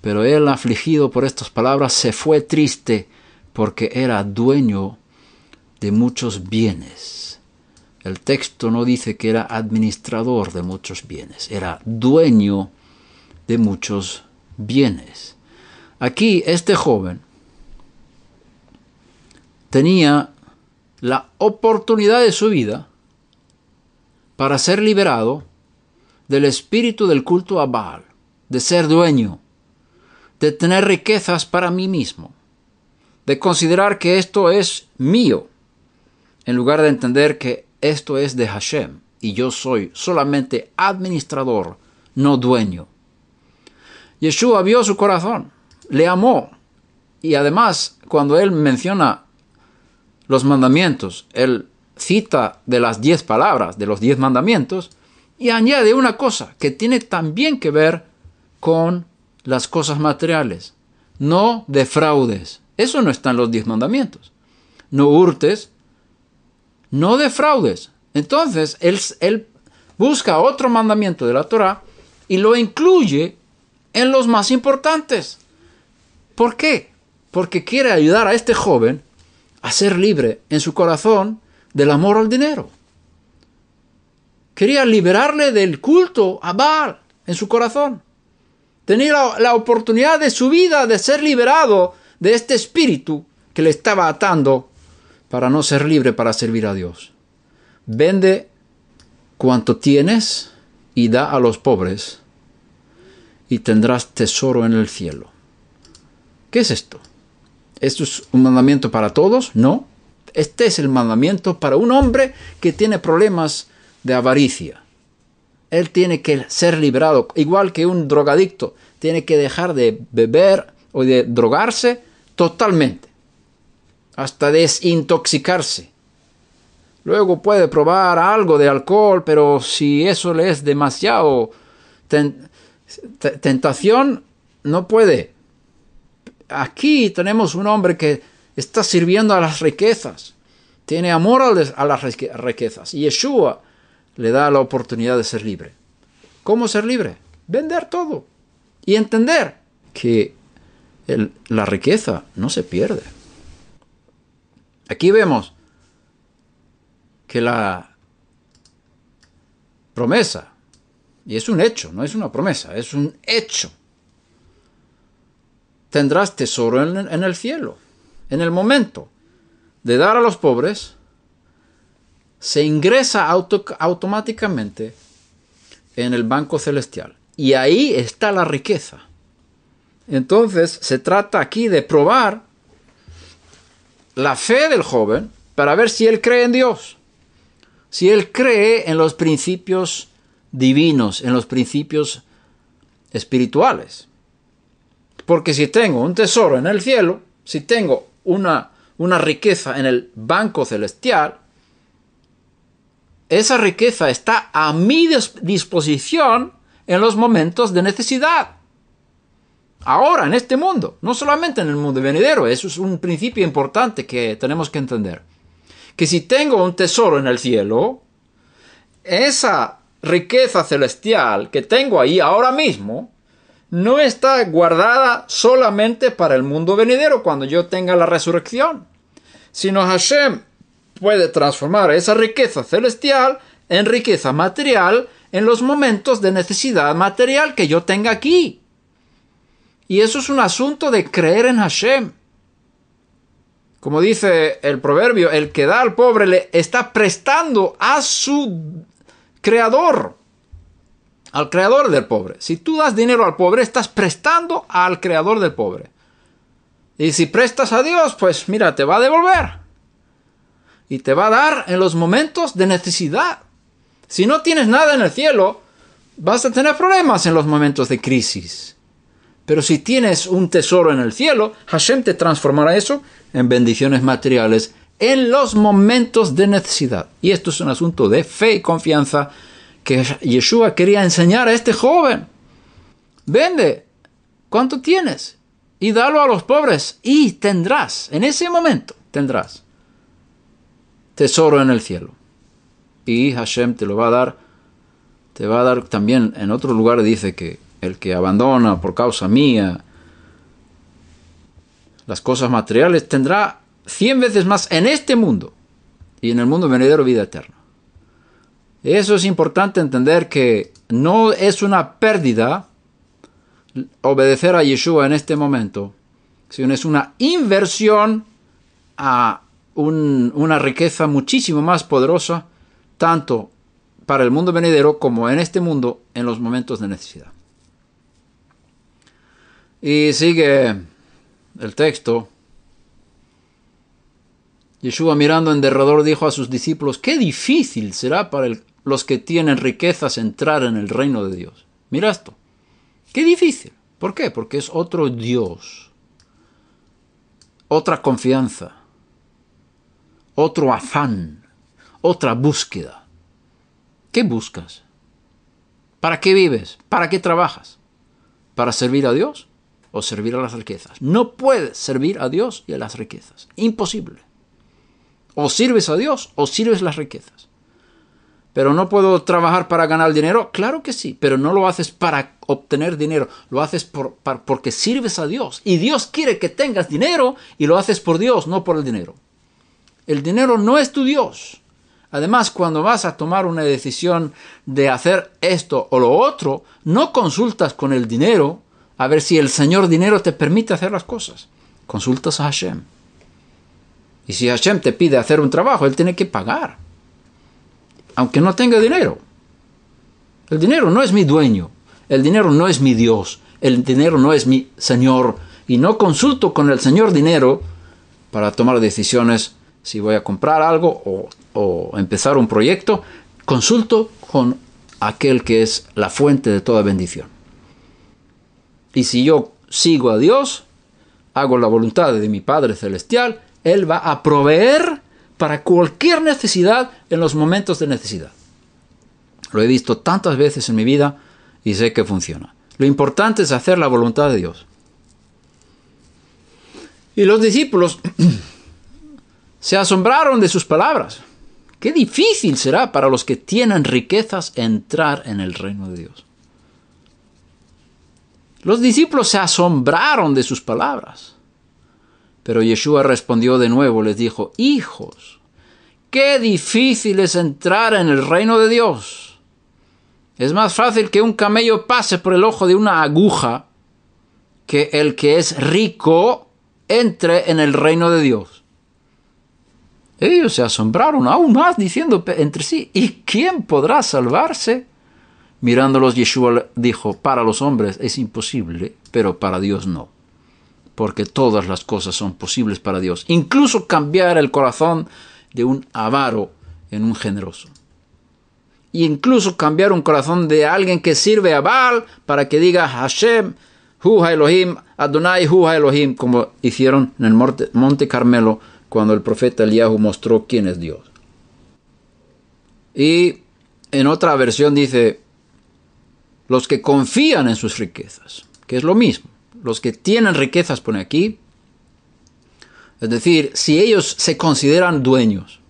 Pero él, afligido por estas palabras, se fue triste porque era dueño de muchos bienes. El texto no dice que era administrador de muchos bienes, era dueño de muchos bienes. Aquí este joven tenía la oportunidad de su vida para ser liberado del espíritu del culto a Baal, de ser dueño, de tener riquezas para mí mismo, de considerar que esto es mío, en lugar de entender que esto es de Hashem y yo soy solamente administrador, no dueño. Yeshua vio su corazón, le amó y además cuando él menciona los mandamientos, él cita de las diez palabras de los diez mandamientos y añade una cosa que tiene también que ver con las cosas materiales. No defraudes. Eso no está en los diez mandamientos. No hurtes, no defraudes. Entonces, él, busca otro mandamiento de la Torah y lo incluye en los más importantes. ¿Por qué? Porque quiere ayudar a este joven a ser libre en su corazón del amor al dinero. Quería liberarle del culto a Baal en su corazón. Tenía la oportunidad de su vida de ser liberado de este espíritu que le estaba atando para no ser libre para servir a Dios. Vende cuanto tienes y da a los pobres y tendrás tesoro en el cielo. ¿Qué es esto? ¿Esto es un mandamiento para todos? No. Este es el mandamiento para un hombre que tiene problemas de avaricia. Él tiene que ser liberado, igual que un drogadicto, tiene que dejar de beber o de drogarse totalmente hasta desintoxicarse. Luego puede probar algo de alcohol, pero si eso le es demasiado tentación, no puede. Aquí tenemos un hombre que está sirviendo a las riquezas, tiene amor a las riquezas, y Yeshua le da la oportunidad de ser libre. ¿Cómo ser libre? Vender todo y entender que la riqueza no se pierde. Aquí vemos que la promesa, y es un hecho, no es una promesa, es un hecho, tendrás tesoro en, el cielo. En el momento de dar a los pobres, se ingresa automáticamente en el banco celestial. Y ahí está la riqueza. Entonces se trata aquí de probar la fe del joven para ver si él cree en Dios, si él cree en los principios divinos, en los principios espirituales. Porque si tengo un tesoro en el cielo, si tengo una, una riqueza en el banco celestial, esa riqueza está a mi disposición en los momentos de necesidad. Ahora, en este mundo, no solamente en el mundo venidero, eso es un principio importante que tenemos que entender. Que si tengo un tesoro en el cielo, esa riqueza celestial que tengo ahí ahora mismo, no está guardada solamente para el mundo venidero cuando yo tenga la resurrección, sino Hashem puede transformar esa riqueza celestial en riqueza material en los momentos de necesidad material que yo tenga aquí. Y eso es un asunto de creer en Hashem. Como dice el proverbio, el que da al pobre le está prestando a su creador, al creador del pobre. Si tú das dinero al pobre, estás prestando al creador del pobre. Y si prestas a Dios, pues mira, te va a devolver. Y te va a dar en los momentos de necesidad. Si no tienes nada en el cielo, vas a tener problemas en los momentos de crisis. Pero si tienes un tesoro en el cielo, Hashem te transformará eso en bendiciones materiales en los momentos de necesidad. Y esto es un asunto de fe y confianza que Yeshua quería enseñar a este joven. Vende, ¿cuánto tienes? Y dalo a los pobres y tendrás, en ese momento tendrás tesoro en el cielo. Y Hashem te lo va a dar, te va a dar también, en otro lugar dice que el que abandona por causa mía las cosas materiales tendrá cien veces más en este mundo y en el mundo venidero vida eterna. Eso es importante entender que no es una pérdida obedecer a Yeshua en este momento, sino es una inversión a una riqueza muchísimo más poderosa, tanto para el mundo venidero como en este mundo en los momentos de necesidad. Y sigue el texto. Yeshua mirando en derredor dijo a sus discípulos, qué difícil será para los que tienen riquezas entrar en el reino de Dios. Mira esto. Qué difícil. ¿Por qué? Porque es otro Dios. Otra confianza. Otro afán. Otra búsqueda. ¿Qué buscas? ¿Para qué vives? ¿Para qué trabajas? ¿Para servir a Dios? O servir a las riquezas. No puedes servir a Dios y a las riquezas. Imposible. O sirves a Dios o sirves las riquezas. Pero no puedo trabajar para ganar dinero. Claro que sí, pero no lo haces para obtener dinero. Lo haces por, porque sirves a Dios. Y Dios quiere que tengas dinero y lo haces por Dios, no por el dinero. El dinero no es tu Dios. Además, cuando vas a tomar una decisión de hacer esto o lo otro, no consultas con el dinero a ver si el Señor dinero te permite hacer las cosas. Consultas a Hashem. Y si Hashem te pide hacer un trabajo, Él tiene que pagar. Aunque no tenga dinero. El dinero no es mi dueño. El dinero no es mi Dios. El dinero no es mi Señor. Y no consulto con el Señor dinero para tomar decisiones si voy a comprar algo o, o empezar un proyecto. Consulto con aquel que es la fuente de toda bendición. Y si yo sigo a Dios, hago la voluntad de mi Padre Celestial, Él va a proveer para cualquier necesidad en los momentos de necesidad. Lo he visto tantas veces en mi vida y sé que funciona. Lo importante es hacer la voluntad de Dios. Y los discípulos se asombraron de sus palabras. Qué difícil será para los que tienen riquezas entrar en el reino de Dios. Los discípulos se asombraron de sus palabras. Pero Yeshua respondió de nuevo, les dijo, Hijos, qué difícil es entrar en el reino de Dios. Es más fácil que un camello pase por el ojo de una aguja que el que es rico entre en el reino de Dios. Ellos se asombraron aún más diciendo entre sí, ¿y quién podrá salvarse? Mirándolos, Yeshua dijo, para los hombres es imposible, pero para Dios no. Porque todas las cosas son posibles para Dios, incluso cambiar el corazón de un avaro en un generoso. E incluso cambiar un corazón de alguien que sirve a Baal para que diga Hashem, Hu Elohim, Adonai Hu Elohim, como hicieron en el monte Carmelo cuando el profeta Eliyahu mostró quién es Dios. Y en otra versión dice, los que confían en sus riquezas, que es lo mismo. Los que tienen riquezas, pone aquí. Es decir, si ellos se consideran dueños.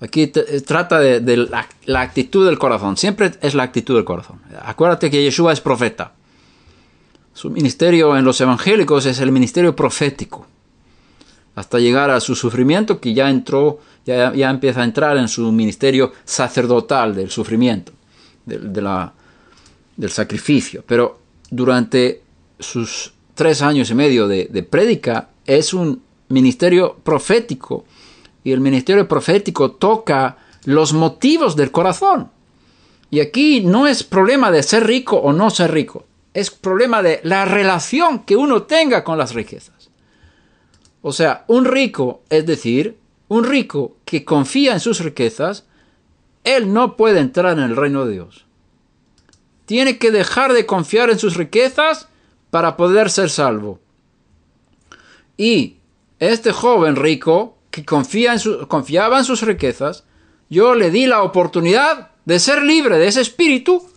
Aquí trata de, la, actitud del corazón. Siempre es la actitud del corazón. Acuérdate que Yeshua es profeta. Su ministerio en los evangélicos es el ministerio profético hasta llegar a su sufrimiento, que ya entró, ya, ya empieza a entrar en su ministerio sacerdotal del sufrimiento, de, la, del sacrificio. Pero durante sus tres años y medio de, de prédica es un ministerio profético y el ministerio profético toca los motivos del corazón. Y aquí no es problema de ser rico o no ser rico, es problema de la relación que uno tenga con las riquezas. O sea, un rico, es decir, un rico que confía en sus riquezas, él no puede entrar en el reino de Dios. Tiene que dejar de confiar en sus riquezas para poder ser salvo. Y este joven rico que confiaba en sus riquezas, yo le di la oportunidad de ser libre de ese espíritu,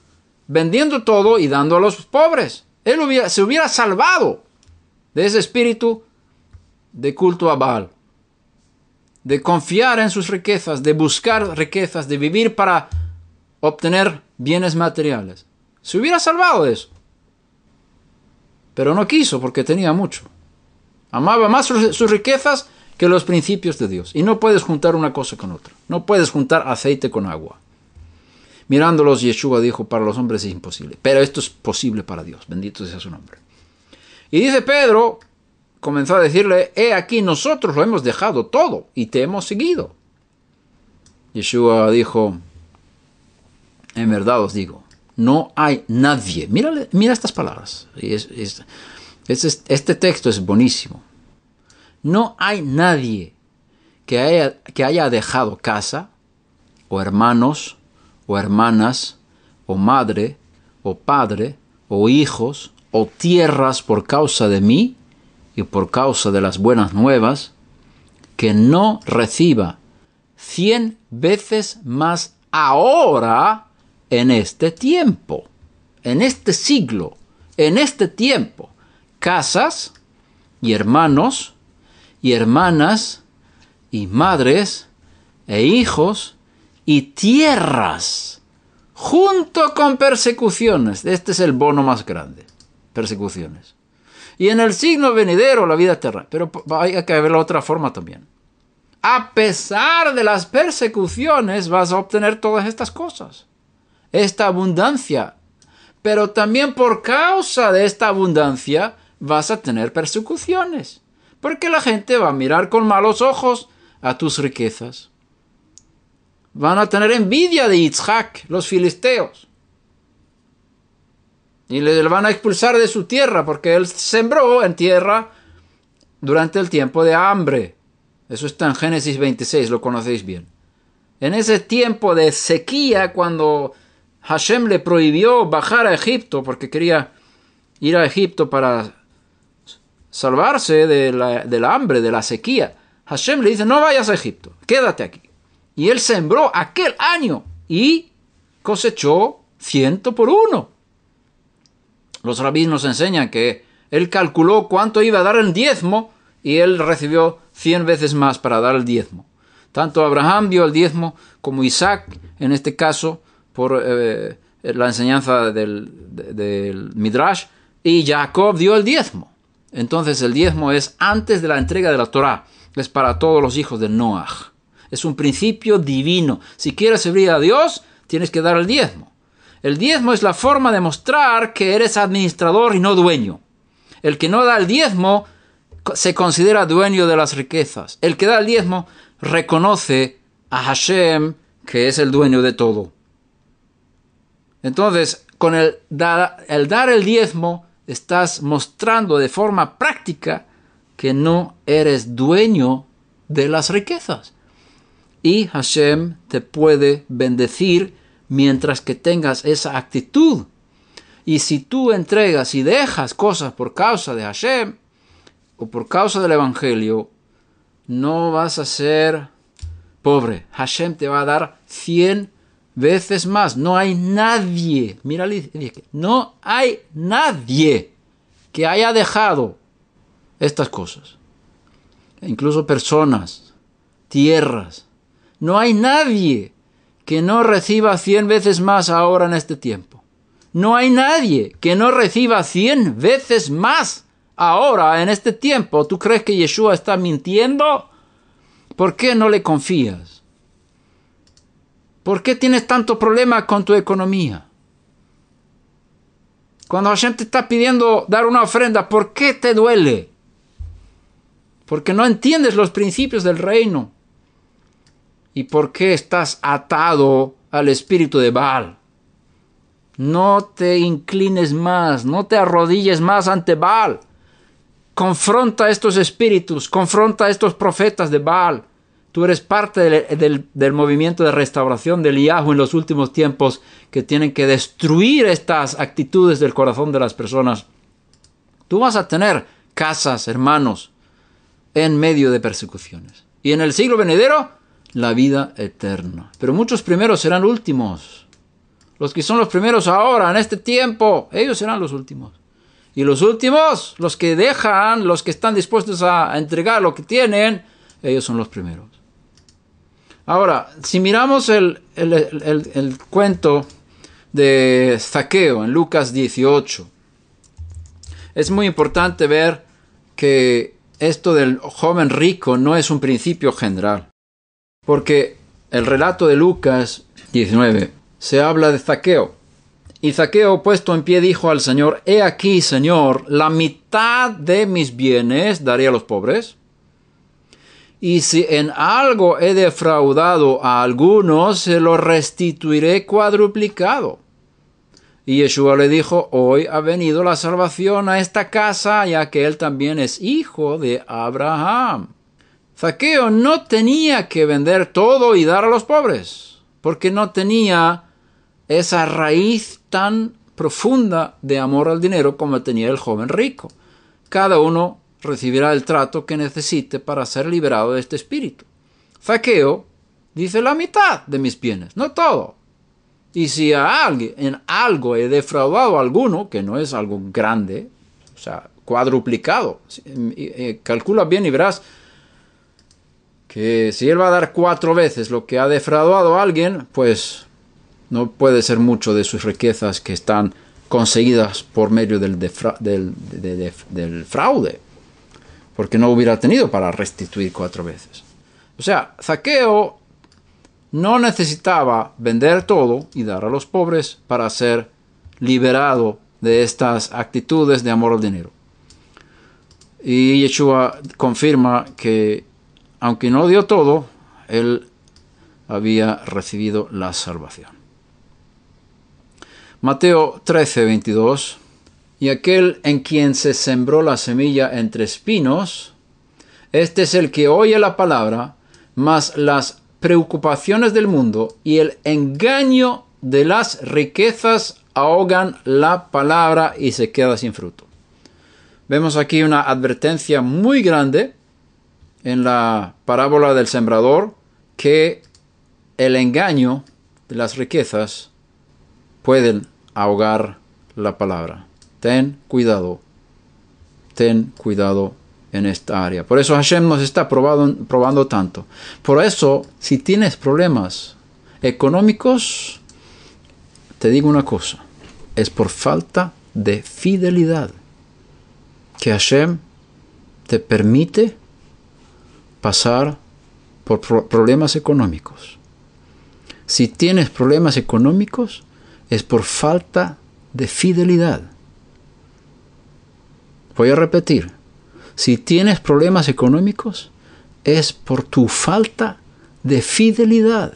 vendiendo todo y dando a los pobres. Él se hubiera salvado de ese espíritu de culto a Baal, de confiar en sus riquezas, de buscar riquezas, de vivir para obtener bienes materiales. Se hubiera salvado de eso. Pero no quiso porque tenía mucho. Amaba más sus riquezas que los principios de Dios. Y no puedes juntar una cosa con otra. No puedes juntar aceite con agua. Mirándolos, Yeshua dijo, para los hombres es imposible. Pero esto es posible para Dios. Bendito sea su nombre. Y dice Pedro, comenzó a decirle, he aquí nosotros lo hemos dejado todo y te hemos seguido. Yeshua dijo, en verdad os digo, no hay nadie, mira, mira estas palabras, este texto es buenísimo, no hay nadie que haya, que haya dejado casa, o hermanos, o hermanas, o madre, o padre, o hijos, o tierras por causa de mí, y por causa de las buenas nuevas, que no reciba cien veces más ahora en este tiempo, en este siglo, en este tiempo, casas y hermanos y hermanas y madres e hijos y tierras, junto con persecuciones. Este es el bono más grande, persecuciones y en el signo venidero la vida eterna. Pero hay que verlo de otra forma también. A pesar de las persecuciones vas a obtener todas estas cosas. Esta abundancia. Pero también por causa de esta abundancia vas a tener persecuciones. Porque la gente va a mirar con malos ojos a tus riquezas. Van a tener envidia de Yitzhak, los filisteos y le van a expulsar de su tierra porque él sembró en tierra durante el tiempo de hambre. Eso está en Génesis 26, lo conocéis bien. En ese tiempo de sequía, cuando Hashem le prohibió bajar a Egipto porque quería ir a Egipto para salvarse de la, del hambre, de la sequía, Hashem le dice, no vayas a Egipto, quédate aquí. Y él sembró aquel año y cosechó ciento por uno. Los rabíes nos enseñan que él calculó cuánto iba a dar el diezmo y él recibió cien veces más para dar el diezmo. Tanto Abraham dio el diezmo como Isaac, en este caso, por eh, la enseñanza del, del Midrash, y Jacob dio el diezmo. Entonces el diezmo es antes de la entrega de la Torah, es para todos los hijos de Noah. Es un principio divino. Si quieres servir a Dios, tienes que dar el diezmo. El diezmo es la forma de mostrar que eres administrador y no dueño. El que no da el diezmo se considera dueño de las riquezas. El que da el diezmo reconoce a Hashem que es el dueño de todo. Entonces, con el dar el, diezmo, estás mostrando de forma práctica que no eres dueño de las riquezas. Y Hashem te puede bendecir mientras que tengas esa actitud. Y si tú entregas y dejas cosas por causa de Hashem o por causa del Evangelio, no vas a ser pobre. Hashem te va a dar cien veces más. No hay nadie, mira, no hay nadie que haya dejado estas cosas. Incluso personas, tierras. No hay nadie que no reciba cien veces más ahora en este tiempo. No hay nadie que no reciba cien veces más ahora en este tiempo. ¿Tú crees que Yeshua está mintiendo? ¿Por qué no le confías? ¿Por qué tienes tanto problema con tu economía? Cuando la gente está pidiendo dar una ofrenda, ¿por qué te duele? Porque no entiendes los principios del reino. ¿Y por qué estás atado al espíritu de Baal? No te inclines más, no te arrodilles más ante Baal. Confronta a estos espíritus, confronta a estos profetas de Baal. Tú eres parte del, movimiento de restauración del Yahweh en los últimos tiempos que tienen que destruir estas actitudes del corazón de las personas. Tú vas a tener casas, hermanos, en medio de persecuciones. Y en el siglo venidero, la vida eterna. Pero muchos primeros serán últimos. Los que son los primeros ahora, en este tiempo, ellos serán los últimos. Y los últimos, los que dejan, los que están dispuestos a entregar lo que tienen, ellos son los primeros. Ahora, si miramos el, cuento de Zaqueo en Lucas 18, es muy importante ver que esto del joven rico no es un principio general, porque el relato de Lucas 19 se habla de Zaqueo. Y Zaqueo, puesto en pie, dijo al Señor, He aquí, Señor, la mitad de mis bienes daré a los pobres y si en algo he defraudado a algunos, se lo restituiré cuadruplicado. Y Yeshua le dijo, hoy ha venido la salvación a esta casa, ya que él también es hijo de Abraham. Zaqueo no tenía que vender todo y dar a los pobres, porque no tenía esa raíz tan profunda de amor al dinero como tenía el joven rico. Cada uno recibirá el trato que necesite para ser liberado de este espíritu. Zaqueo dice la mitad de mis bienes, no todo. Y si a alguien en algo he defraudado a alguno, que no es algo grande, o sea, cuadruplicado, eh, calcula bien y verás que si él va a dar cuatro veces lo que ha defraudado a alguien, pues no puede ser mucho de sus riquezas que están conseguidas por medio del, del fraude porque no hubiera tenido para restituir cuatro veces. O sea, Zaqueo no necesitaba vender todo y dar a los pobres para ser liberado de estas actitudes de amor al dinero. Y Yeshua confirma que, aunque no dio todo, él había recibido la salvación. Mateo 13, 22 y aquel en quien se sembró la semilla entre espinos, este es el que oye la palabra, mas las preocupaciones del mundo y el engaño de las riquezas ahogan la palabra y se queda sin fruto. Vemos aquí una advertencia muy grande en la parábola del sembrador que el engaño de las riquezas pueden ahogar la palabra. Ten cuidado. Ten cuidado en esta área. Por eso Hashem nos está probando, tanto. Por eso, si tienes problemas económicos, te digo una cosa, es por falta de fidelidad que Hashem te permite pasar por problemas económicos. Si tienes problemas económicos, es por falta de fidelidad. Voy a repetir. Si tienes problemas económicos, es por tu falta de fidelidad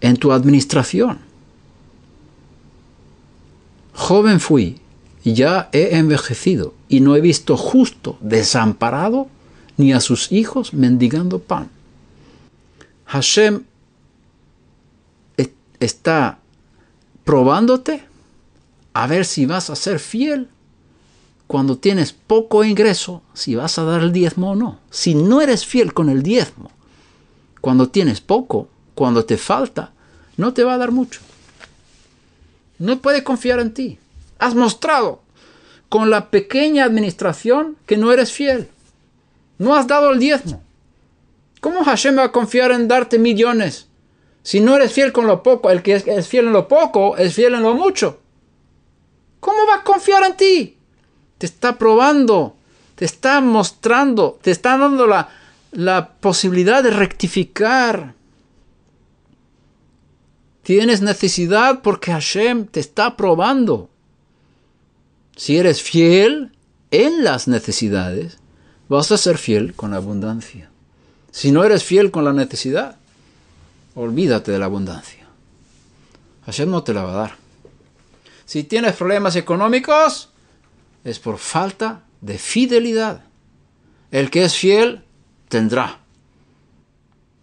en tu administración. Joven fui, ya he envejecido, y no he visto justo desamparado ni a sus hijos mendigando pan. Hashem está probándote a ver si vas a ser fiel cuando tienes poco ingreso, si vas a dar el diezmo o no. Si no eres fiel con el diezmo, cuando tienes poco, cuando te falta, no te va a dar mucho. No puede confiar en ti. Has mostrado con la pequeña administración que no eres fiel. No has dado el diezmo. ¿Cómo Hashem va a confiar en darte millones? Si no eres fiel con lo poco, el que es fiel en lo poco es fiel en lo mucho. ¿Cómo va a confiar en ti? Te está probando, te está mostrando, te está dando la, la posibilidad de rectificar. Tienes necesidad porque Hashem te está probando. Si eres fiel en las necesidades, vas a ser fiel con la abundancia. Si no eres fiel con la necesidad, olvídate de la abundancia. Hashem no te la va a dar. Si tienes problemas económicos, es por falta de fidelidad. El que es fiel tendrá.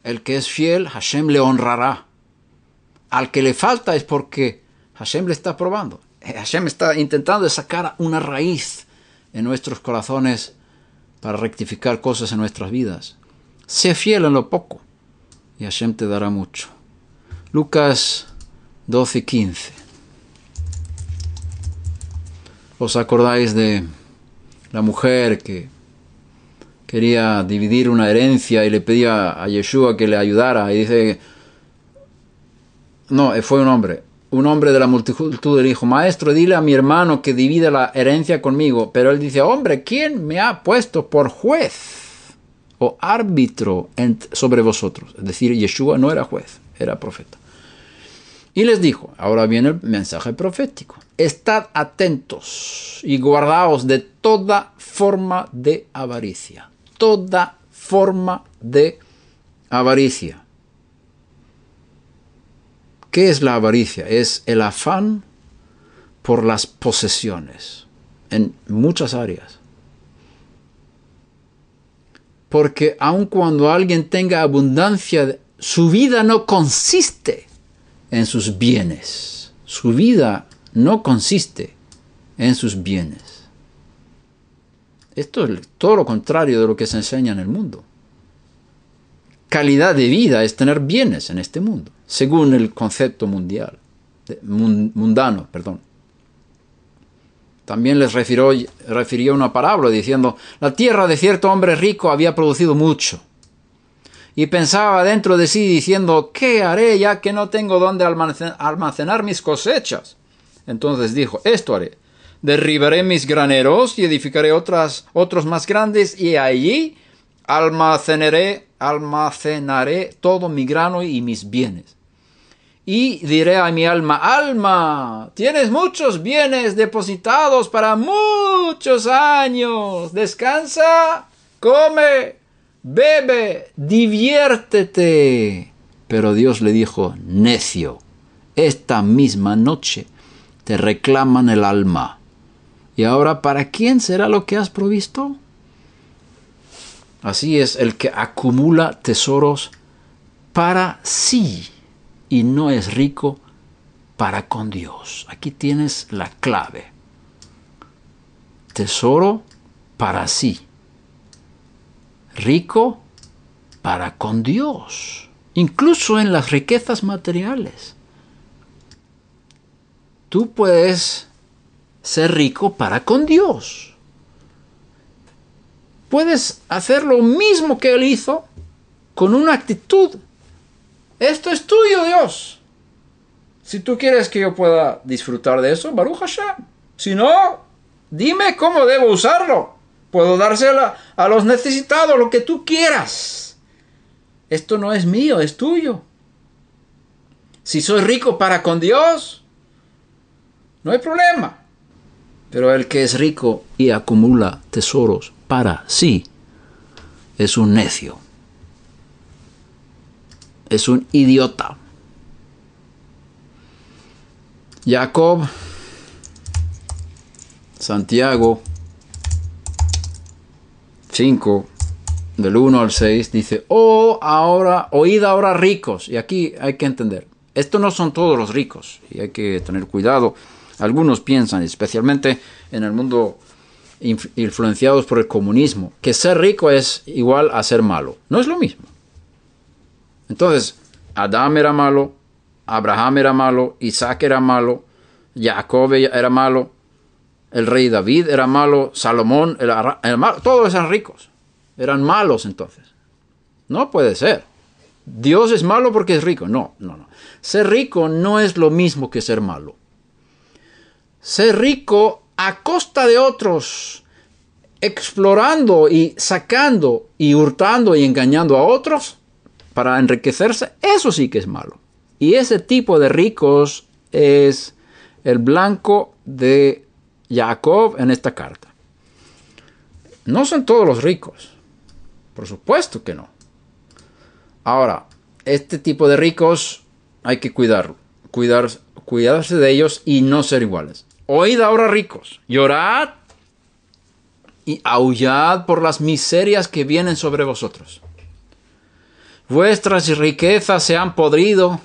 El que es fiel, Hashem le honrará. Al que le falta es porque Hashem le está probando. Hashem está intentando sacar una raíz en nuestros corazones para rectificar cosas en nuestras vidas. Sé fiel en lo poco y Hashem te dará mucho. Lucas 12 y 15. ¿Os acordáis de la mujer que quería dividir una herencia y le pedía a Yeshua que le ayudara? Y dice, no, fue un hombre. Un hombre de la multitud le dijo, maestro, dile a mi hermano que divida la herencia conmigo. Pero él dice, hombre, ¿quién me ha puesto por juez? o árbitro sobre vosotros. Es decir, Yeshua no era juez, era profeta. Y les dijo, ahora viene el mensaje profético, estad atentos y guardaos de toda forma de avaricia, toda forma de avaricia. ¿Qué es la avaricia? Es el afán por las posesiones en muchas áreas. Porque aun cuando alguien tenga abundancia, su vida no consiste en sus bienes. Su vida no consiste en sus bienes. Esto es todo lo contrario de lo que se enseña en el mundo. Calidad de vida es tener bienes en este mundo, según el concepto mundial, mundano, perdón. También les refirió, refirió una parábola diciendo, la tierra de cierto hombre rico había producido mucho. Y pensaba dentro de sí diciendo, ¿qué haré ya que no tengo dónde almacenar mis cosechas? Entonces dijo, esto haré, derribaré mis graneros y edificaré otras, otros más grandes y allí almacenaré, almacenaré todo mi grano y mis bienes y diré a mi alma, alma, tienes muchos bienes depositados para muchos años. Descansa, come, bebe, diviértete. Pero Dios le dijo, necio, esta misma noche te reclaman el alma. ¿Y ahora para quién será lo que has provisto? Así es el que acumula tesoros para sí y no es rico para con Dios. Aquí tienes la clave. Tesoro para sí. Rico para con Dios. Incluso en las riquezas materiales. Tú puedes ser rico para con Dios. Puedes hacer lo mismo que Él hizo con una actitud esto es tuyo, Dios. Si tú quieres que yo pueda disfrutar de eso, Baruch Hashem. Si no, dime cómo debo usarlo. Puedo dárselo a los necesitados, lo que tú quieras. Esto no es mío, es tuyo. Si soy rico para con Dios, no hay problema. Pero el que es rico y acumula tesoros para sí es un necio. Es un idiota. Jacob, Santiago 5, del 1 al 6, dice, oh, ahora, oíd ahora ricos. Y aquí hay que entender, estos no son todos los ricos y hay que tener cuidado. Algunos piensan, especialmente en el mundo influenciados por el comunismo, que ser rico es igual a ser malo. No es lo mismo. Entonces, Adán era malo, Abraham era malo, Isaac era malo, Jacob era malo, el rey David era malo, Salomón era malo, todos eran ricos. Eran malos entonces. No puede ser. Dios es malo porque es rico. No, no, no. Ser rico no es lo mismo que ser malo. Ser rico a costa de otros, explorando y sacando y hurtando y engañando a otros para enriquecerse, eso sí que es malo. Y ese tipo de ricos es el blanco de Jacob en esta carta. No son todos los ricos. Por supuesto que no. Ahora, este tipo de ricos hay que cuidarlo, cuidar, cuidarse de ellos y no ser iguales. Oíd ahora ricos, llorad y aullad por las miserias que vienen sobre vosotros. Vuestras riquezas se han podrido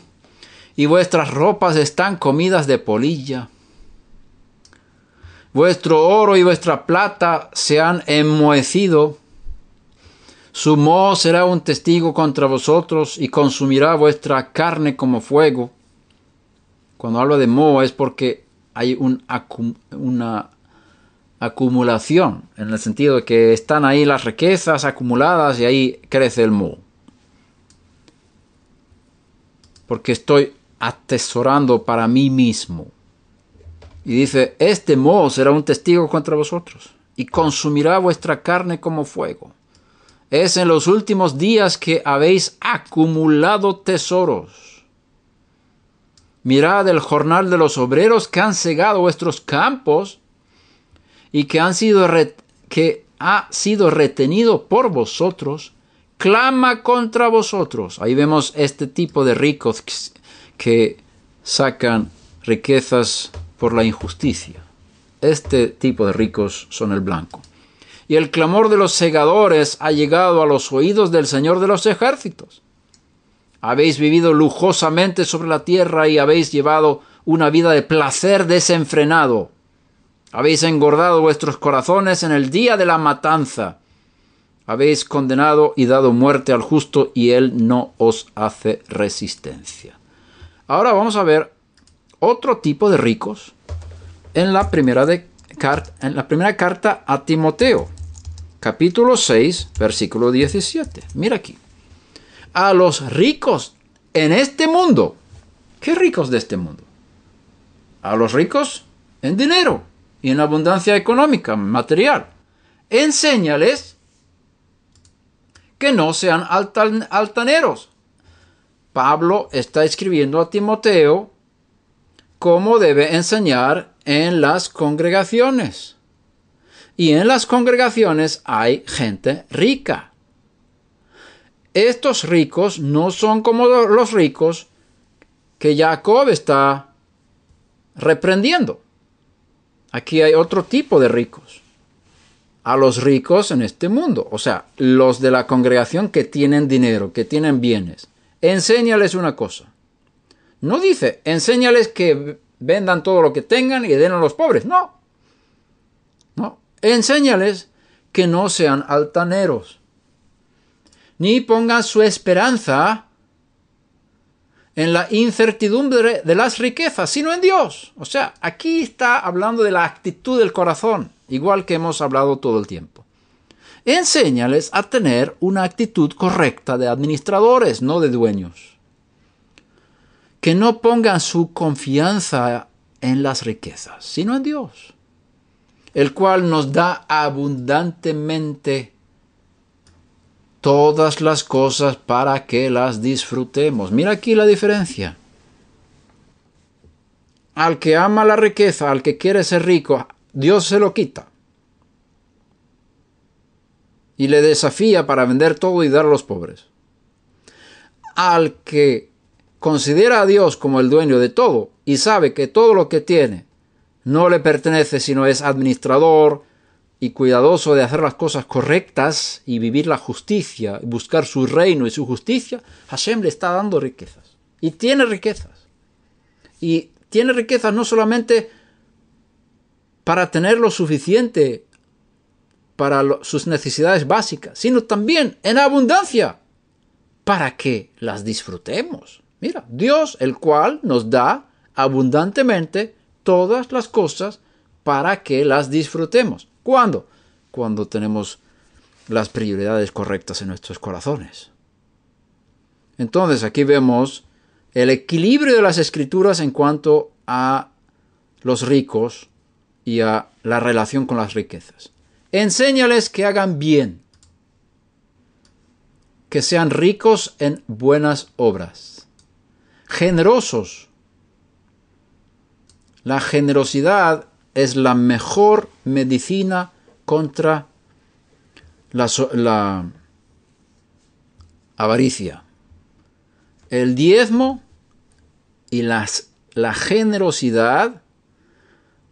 y vuestras ropas están comidas de polilla. Vuestro oro y vuestra plata se han enmohecido su moho será un testigo contra vosotros y consumirá vuestra carne como fuego. Cuando hablo de moho es porque hay una acumulación, en el sentido de que están ahí las riquezas acumuladas y ahí crece el moho. Porque estoy atesorando para mí mismo. Y dice, este moho será un testigo contra vosotros y consumirá vuestra carne como fuego. Es en los últimos días que habéis acumulado tesoros. Mirad el jornal de los obreros que han cegado vuestros campos y que, han sido que ha sido retenido por vosotros, clama contra vosotros. Ahí vemos este tipo de ricos que sacan riquezas por la injusticia. Este tipo de ricos son el blanco y el clamor de los segadores ha llegado a los oídos del Señor de los ejércitos. Habéis vivido lujosamente sobre la tierra y habéis llevado una vida de placer desenfrenado. Habéis engordado vuestros corazones en el día de la matanza. Habéis condenado y dado muerte al justo y él no os hace resistencia. Ahora vamos a ver otro tipo de ricos en la primera, de, en la primera carta a Timoteo capítulo 6, versículo 17. Mira aquí. A los ricos en este mundo. ¿Qué ricos de este mundo? A los ricos en dinero y en abundancia económica, material. Enséñales que no sean altaneros. Pablo está escribiendo a Timoteo cómo debe enseñar en las congregaciones. Y en las congregaciones hay gente rica. Estos ricos no son como los ricos que Jacob está reprendiendo. Aquí hay otro tipo de ricos. A los ricos en este mundo, o sea, los de la congregación que tienen dinero, que tienen bienes. Enséñales una cosa. No dice, enséñales que vendan todo lo que tengan y den a los pobres. No. No. Enséñales que no sean altaneros, ni pongan su esperanza en la incertidumbre de las riquezas, sino en Dios. O sea, aquí está hablando de la actitud del corazón, igual que hemos hablado todo el tiempo. Enséñales a tener una actitud correcta de administradores, no de dueños. Que no pongan su confianza en las riquezas, sino en Dios el cual nos da abundantemente todas las cosas para que las disfrutemos. Mira aquí la diferencia. Al que ama la riqueza, al que quiere ser rico, Dios se lo quita. Y le desafía para vender todo y dar a los pobres. Al que considera a Dios como el dueño de todo y sabe que todo lo que tiene no le pertenece sino es administrador y cuidadoso de hacer las cosas correctas y vivir la justicia, buscar su reino y su justicia, Hashem le está dando riquezas. Y tiene riquezas. Y tiene riquezas no solamente para tener lo suficiente para sus necesidades básicas, sino también en abundancia para que las disfrutemos. Mira, Dios el cual nos da abundantemente todas las cosas para que las disfrutemos. ¿Cuándo? Cuando tenemos las prioridades correctas en nuestros corazones. Entonces aquí vemos el equilibrio de las escrituras en cuanto a los ricos y a la relación con las riquezas. Enséñales que hagan bien, que sean ricos en buenas obras, generosos. La generosidad es la mejor medicina contra la, avaricia. El diezmo y las, la generosidad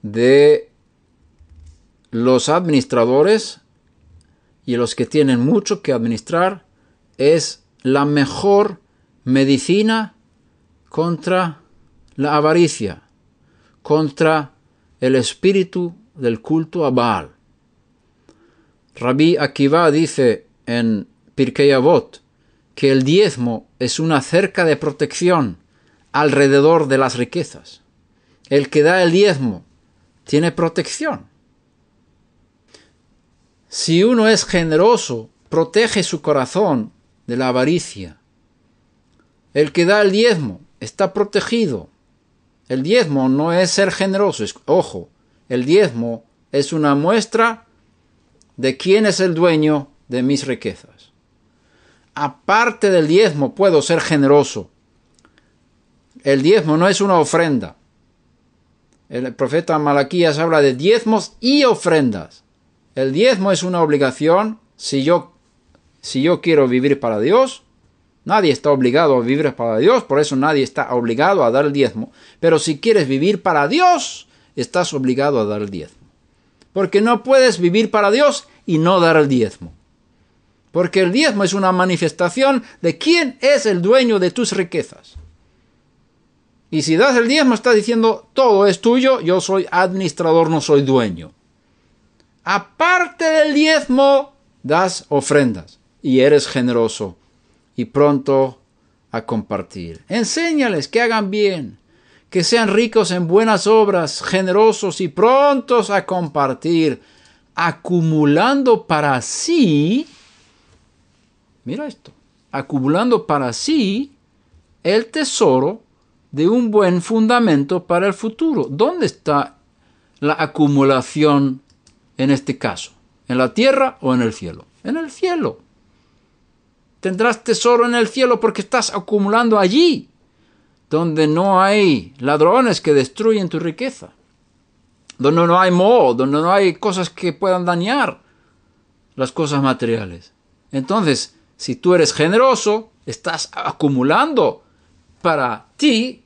de los administradores y los que tienen mucho que administrar es la mejor medicina contra la avaricia, contra el espíritu del culto a Baal. Rabbi Akiva dice en Pirkei Avot que el diezmo es una cerca de protección alrededor de las riquezas. El que da el diezmo tiene protección. Si uno es generoso, protege su corazón de la avaricia. El que da el diezmo está protegido. El diezmo no es ser generoso, ojo, el diezmo es una muestra de quién es el dueño de mis riquezas. Aparte del diezmo puedo ser generoso. El diezmo no es una ofrenda. El profeta Malaquías habla de diezmos y ofrendas. El diezmo es una obligación si yo, si yo quiero vivir para Dios. Nadie está obligado a vivir para Dios, por eso nadie está obligado a dar el diezmo. Pero si quieres vivir para Dios, estás obligado a dar el diezmo. Porque no puedes vivir para Dios y no dar el diezmo. Porque el diezmo es una manifestación de quién es el dueño de tus riquezas. Y si das el diezmo, está diciendo, todo es tuyo, yo soy administrador, no soy dueño. Aparte del diezmo, das ofrendas y eres generoso y pronto a compartir. Enséñales que hagan bien, que sean ricos en buenas obras, generosos y prontos a compartir, acumulando para sí, mira esto, acumulando para sí el tesoro de un buen fundamento para el futuro. ¿Dónde está la acumulación en este caso? ¿En la tierra o en el cielo? En el cielo. Tendrás tesoro en el cielo porque estás acumulando allí, donde no hay ladrones que destruyen tu riqueza, donde no hay moho, donde no hay cosas que puedan dañar las cosas materiales. Entonces, si tú eres generoso, estás acumulando para ti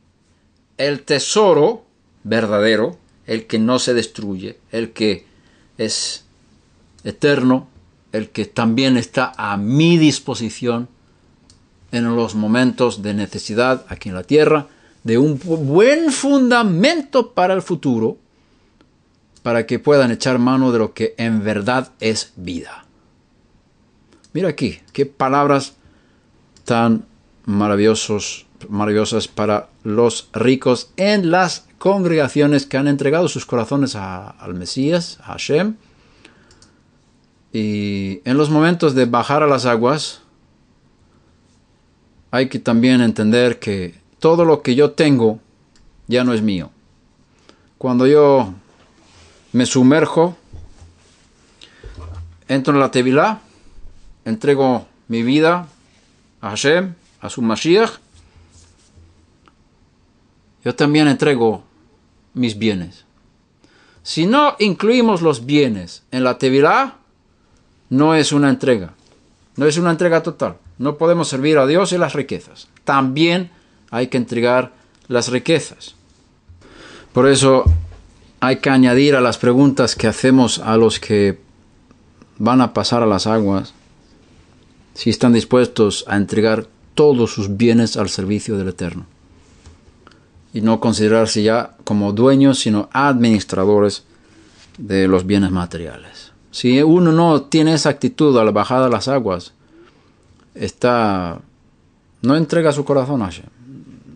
el tesoro verdadero, el que no se destruye, el que es eterno, el que también está a mi disposición en los momentos de necesidad aquí en la tierra, de un buen fundamento para el futuro, para que puedan echar mano de lo que en verdad es vida. Mira aquí, qué palabras tan maravillosos maravillosas para los ricos en las congregaciones que han entregado sus corazones al Mesías, a Hashem. Y en los momentos de bajar a las aguas, hay que también entender que todo lo que yo tengo ya no es mío. Cuando yo me sumerjo, entro en la Tevilá, entrego mi vida a Hashem, a su Mashiach, yo también entrego mis bienes. Si no incluimos los bienes en la Tevilá, no es una entrega. No es una entrega total. No podemos servir a Dios y las riquezas. También hay que entregar las riquezas. Por eso hay que añadir a las preguntas que hacemos a los que van a pasar a las aguas, si están dispuestos a entregar todos sus bienes al servicio del Eterno. Y no considerarse ya como dueños, sino administradores de los bienes materiales. Si uno no tiene esa actitud a la bajada de las aguas, está, no entrega su corazón a Hashem.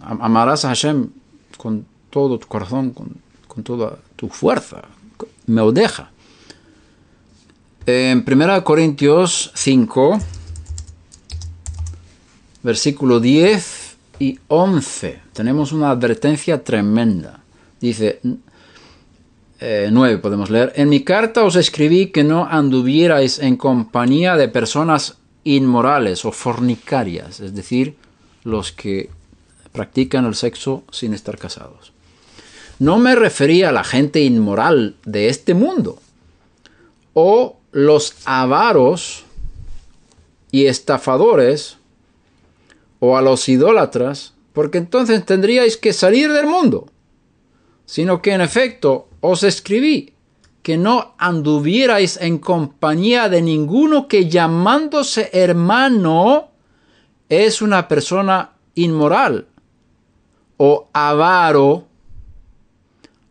Amarás a Hashem con todo tu corazón, con, con toda tu fuerza. Me odeja. En 1 Corintios 5, versículo 10 y 11, tenemos una advertencia tremenda. Dice, 9 eh, podemos leer, en mi carta os escribí que no anduvierais en compañía de personas inmorales o fornicarias, es decir, los que practican el sexo sin estar casados. No me refería a la gente inmoral de este mundo o los avaros y estafadores o a los idólatras, porque entonces tendríais que salir del mundo, sino que en efecto os escribí que no anduvierais en compañía de ninguno que llamándose hermano es una persona inmoral, o avaro,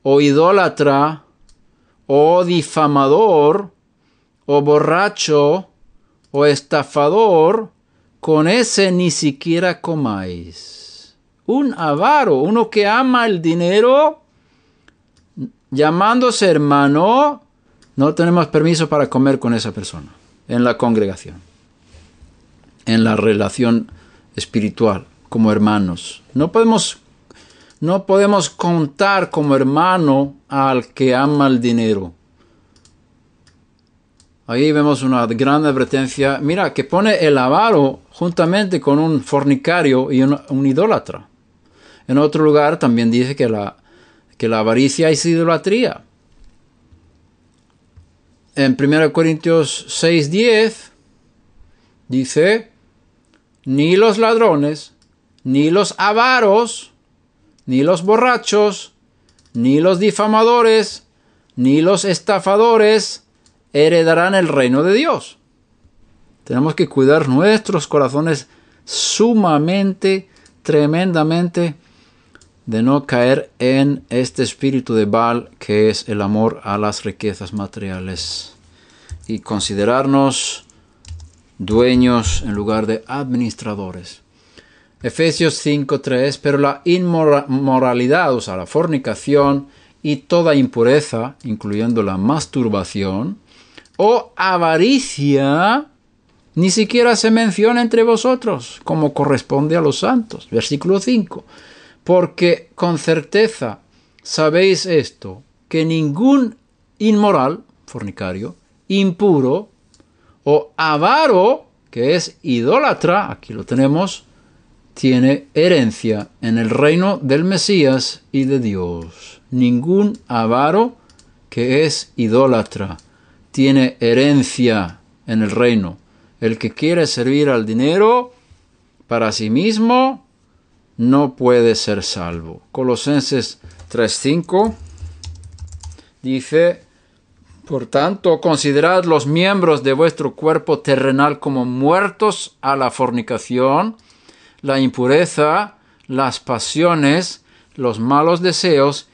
o idólatra, o difamador, o borracho, o estafador, con ese ni siquiera comáis. Un avaro, uno que ama el dinero, llamándose hermano, no tenemos permiso para comer con esa persona en la congregación, en la relación espiritual, como hermanos. No podemos, no podemos contar como hermano al que ama el dinero. Ahí vemos una gran advertencia. Mira, que pone el avaro juntamente con un fornicario y un, idólatra. En otro lugar también dice que la, que la avaricia es idolatría. En 1 Corintios 6:10 dice, ni los ladrones, ni los avaros, ni los borrachos, ni los difamadores, ni los estafadores, heredarán el reino de Dios. Tenemos que cuidar nuestros corazones sumamente, tremendamente, de no caer en este espíritu de Baal que es el amor a las riquezas materiales y considerarnos dueños en lugar de administradores. Efesios 5.3, pero la inmoralidad, o sea, la fornicación y toda impureza, incluyendo la masturbación, o avaricia ni siquiera se menciona entre vosotros, como corresponde a los santos. Versículo 5. Porque con certeza sabéis esto, que ningún inmoral, fornicario, impuro o avaro, que es idólatra, aquí lo tenemos, tiene herencia en el reino del Mesías y de Dios. Ningún avaro que es idólatra tiene herencia en el reino. El que quiere servir al dinero para sí mismo no puede ser salvo. Colosenses 3:5 dice, por tanto, considerad los miembros de vuestro cuerpo terrenal como muertos a la fornicación, la impureza, las pasiones, los malos deseos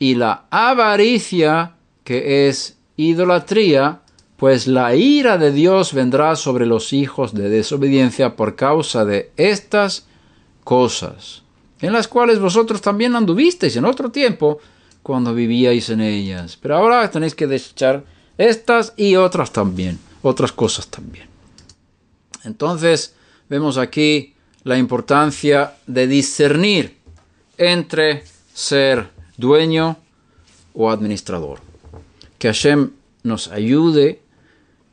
y la avaricia, que es idolatría, pues la ira de Dios vendrá sobre los hijos de desobediencia por causa de estas cosas, en las cuales vosotros también anduvisteis en otro tiempo cuando vivíais en ellas. Pero ahora tenéis que desechar estas y otras también, otras cosas también. Entonces vemos aquí la importancia de discernir entre ser dueño o administrador que Hashem nos ayude,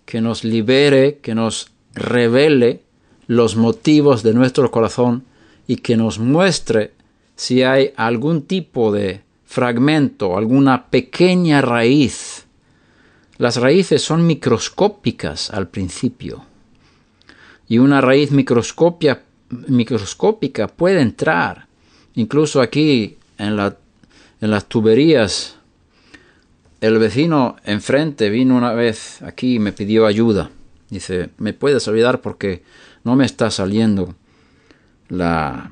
que nos libere, que nos revele los motivos de nuestro corazón y que nos muestre si hay algún tipo de fragmento, alguna pequeña raíz. Las raíces son microscópicas al principio. Y una raíz microscópica, puede entrar. Incluso aquí en, la, en las tuberías el vecino enfrente vino una vez aquí y me pidió ayuda. Dice, ¿me puedes ayudar porque no me está saliendo la,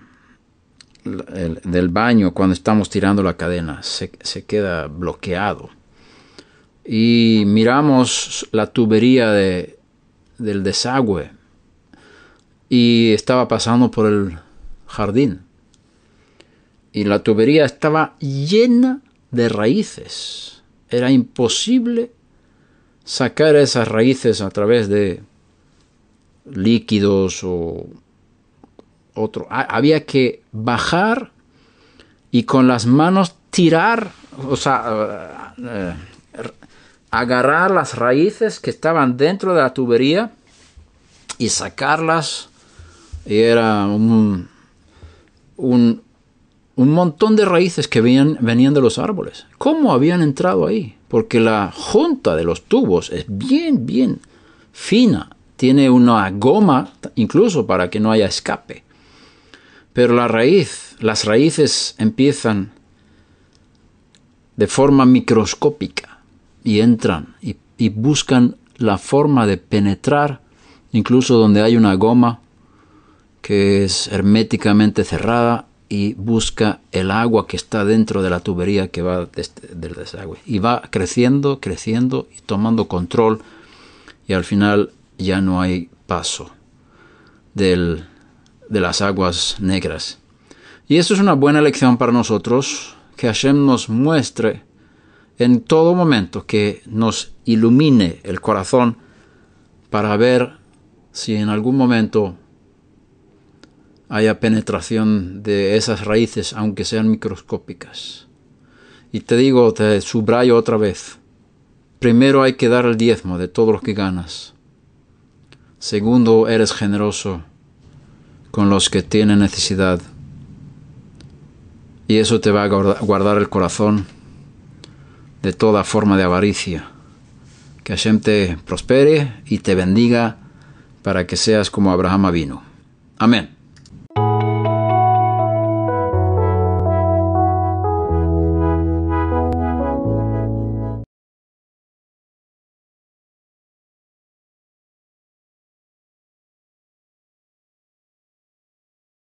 del baño cuando estamos tirando la cadena? Se, se, queda bloqueado. Y miramos la tubería de, del desagüe y estaba pasando por el jardín. Y la tubería estaba llena de raíces era imposible sacar esas raíces a través de líquidos o otro. Había que bajar y con las manos tirar, o sea, eh, agarrar las raíces que estaban dentro de la tubería y sacarlas. Y era un, un, un montón de raíces que venían, venían de los árboles. ¿Cómo habían entrado ahí? Porque la junta de los tubos es bien, bien fina. Tiene una goma incluso para que no haya escape. Pero la raíz, las raíces empiezan de forma microscópica y entran y, y buscan la forma de penetrar incluso donde hay una goma que es herméticamente cerrada y busca el agua que está dentro de la tubería que va del desagüe. Y va creciendo, creciendo y tomando control y al final ya no hay paso del, de las aguas negras. Y eso es una buena lección para nosotros, que Hashem nos muestre en todo momento, que nos ilumine el corazón para ver si en algún momento haya penetración de esas raíces, aunque sean microscópicas. Y te digo, te subrayo otra vez. Primero hay que dar el diezmo de todo lo que ganas. Segundo, eres generoso con los que tienen necesidad. Y eso te va a guardar el corazón de toda forma de avaricia. Que Hashem te prospere y te bendiga para que seas como Abraham vino. Amén.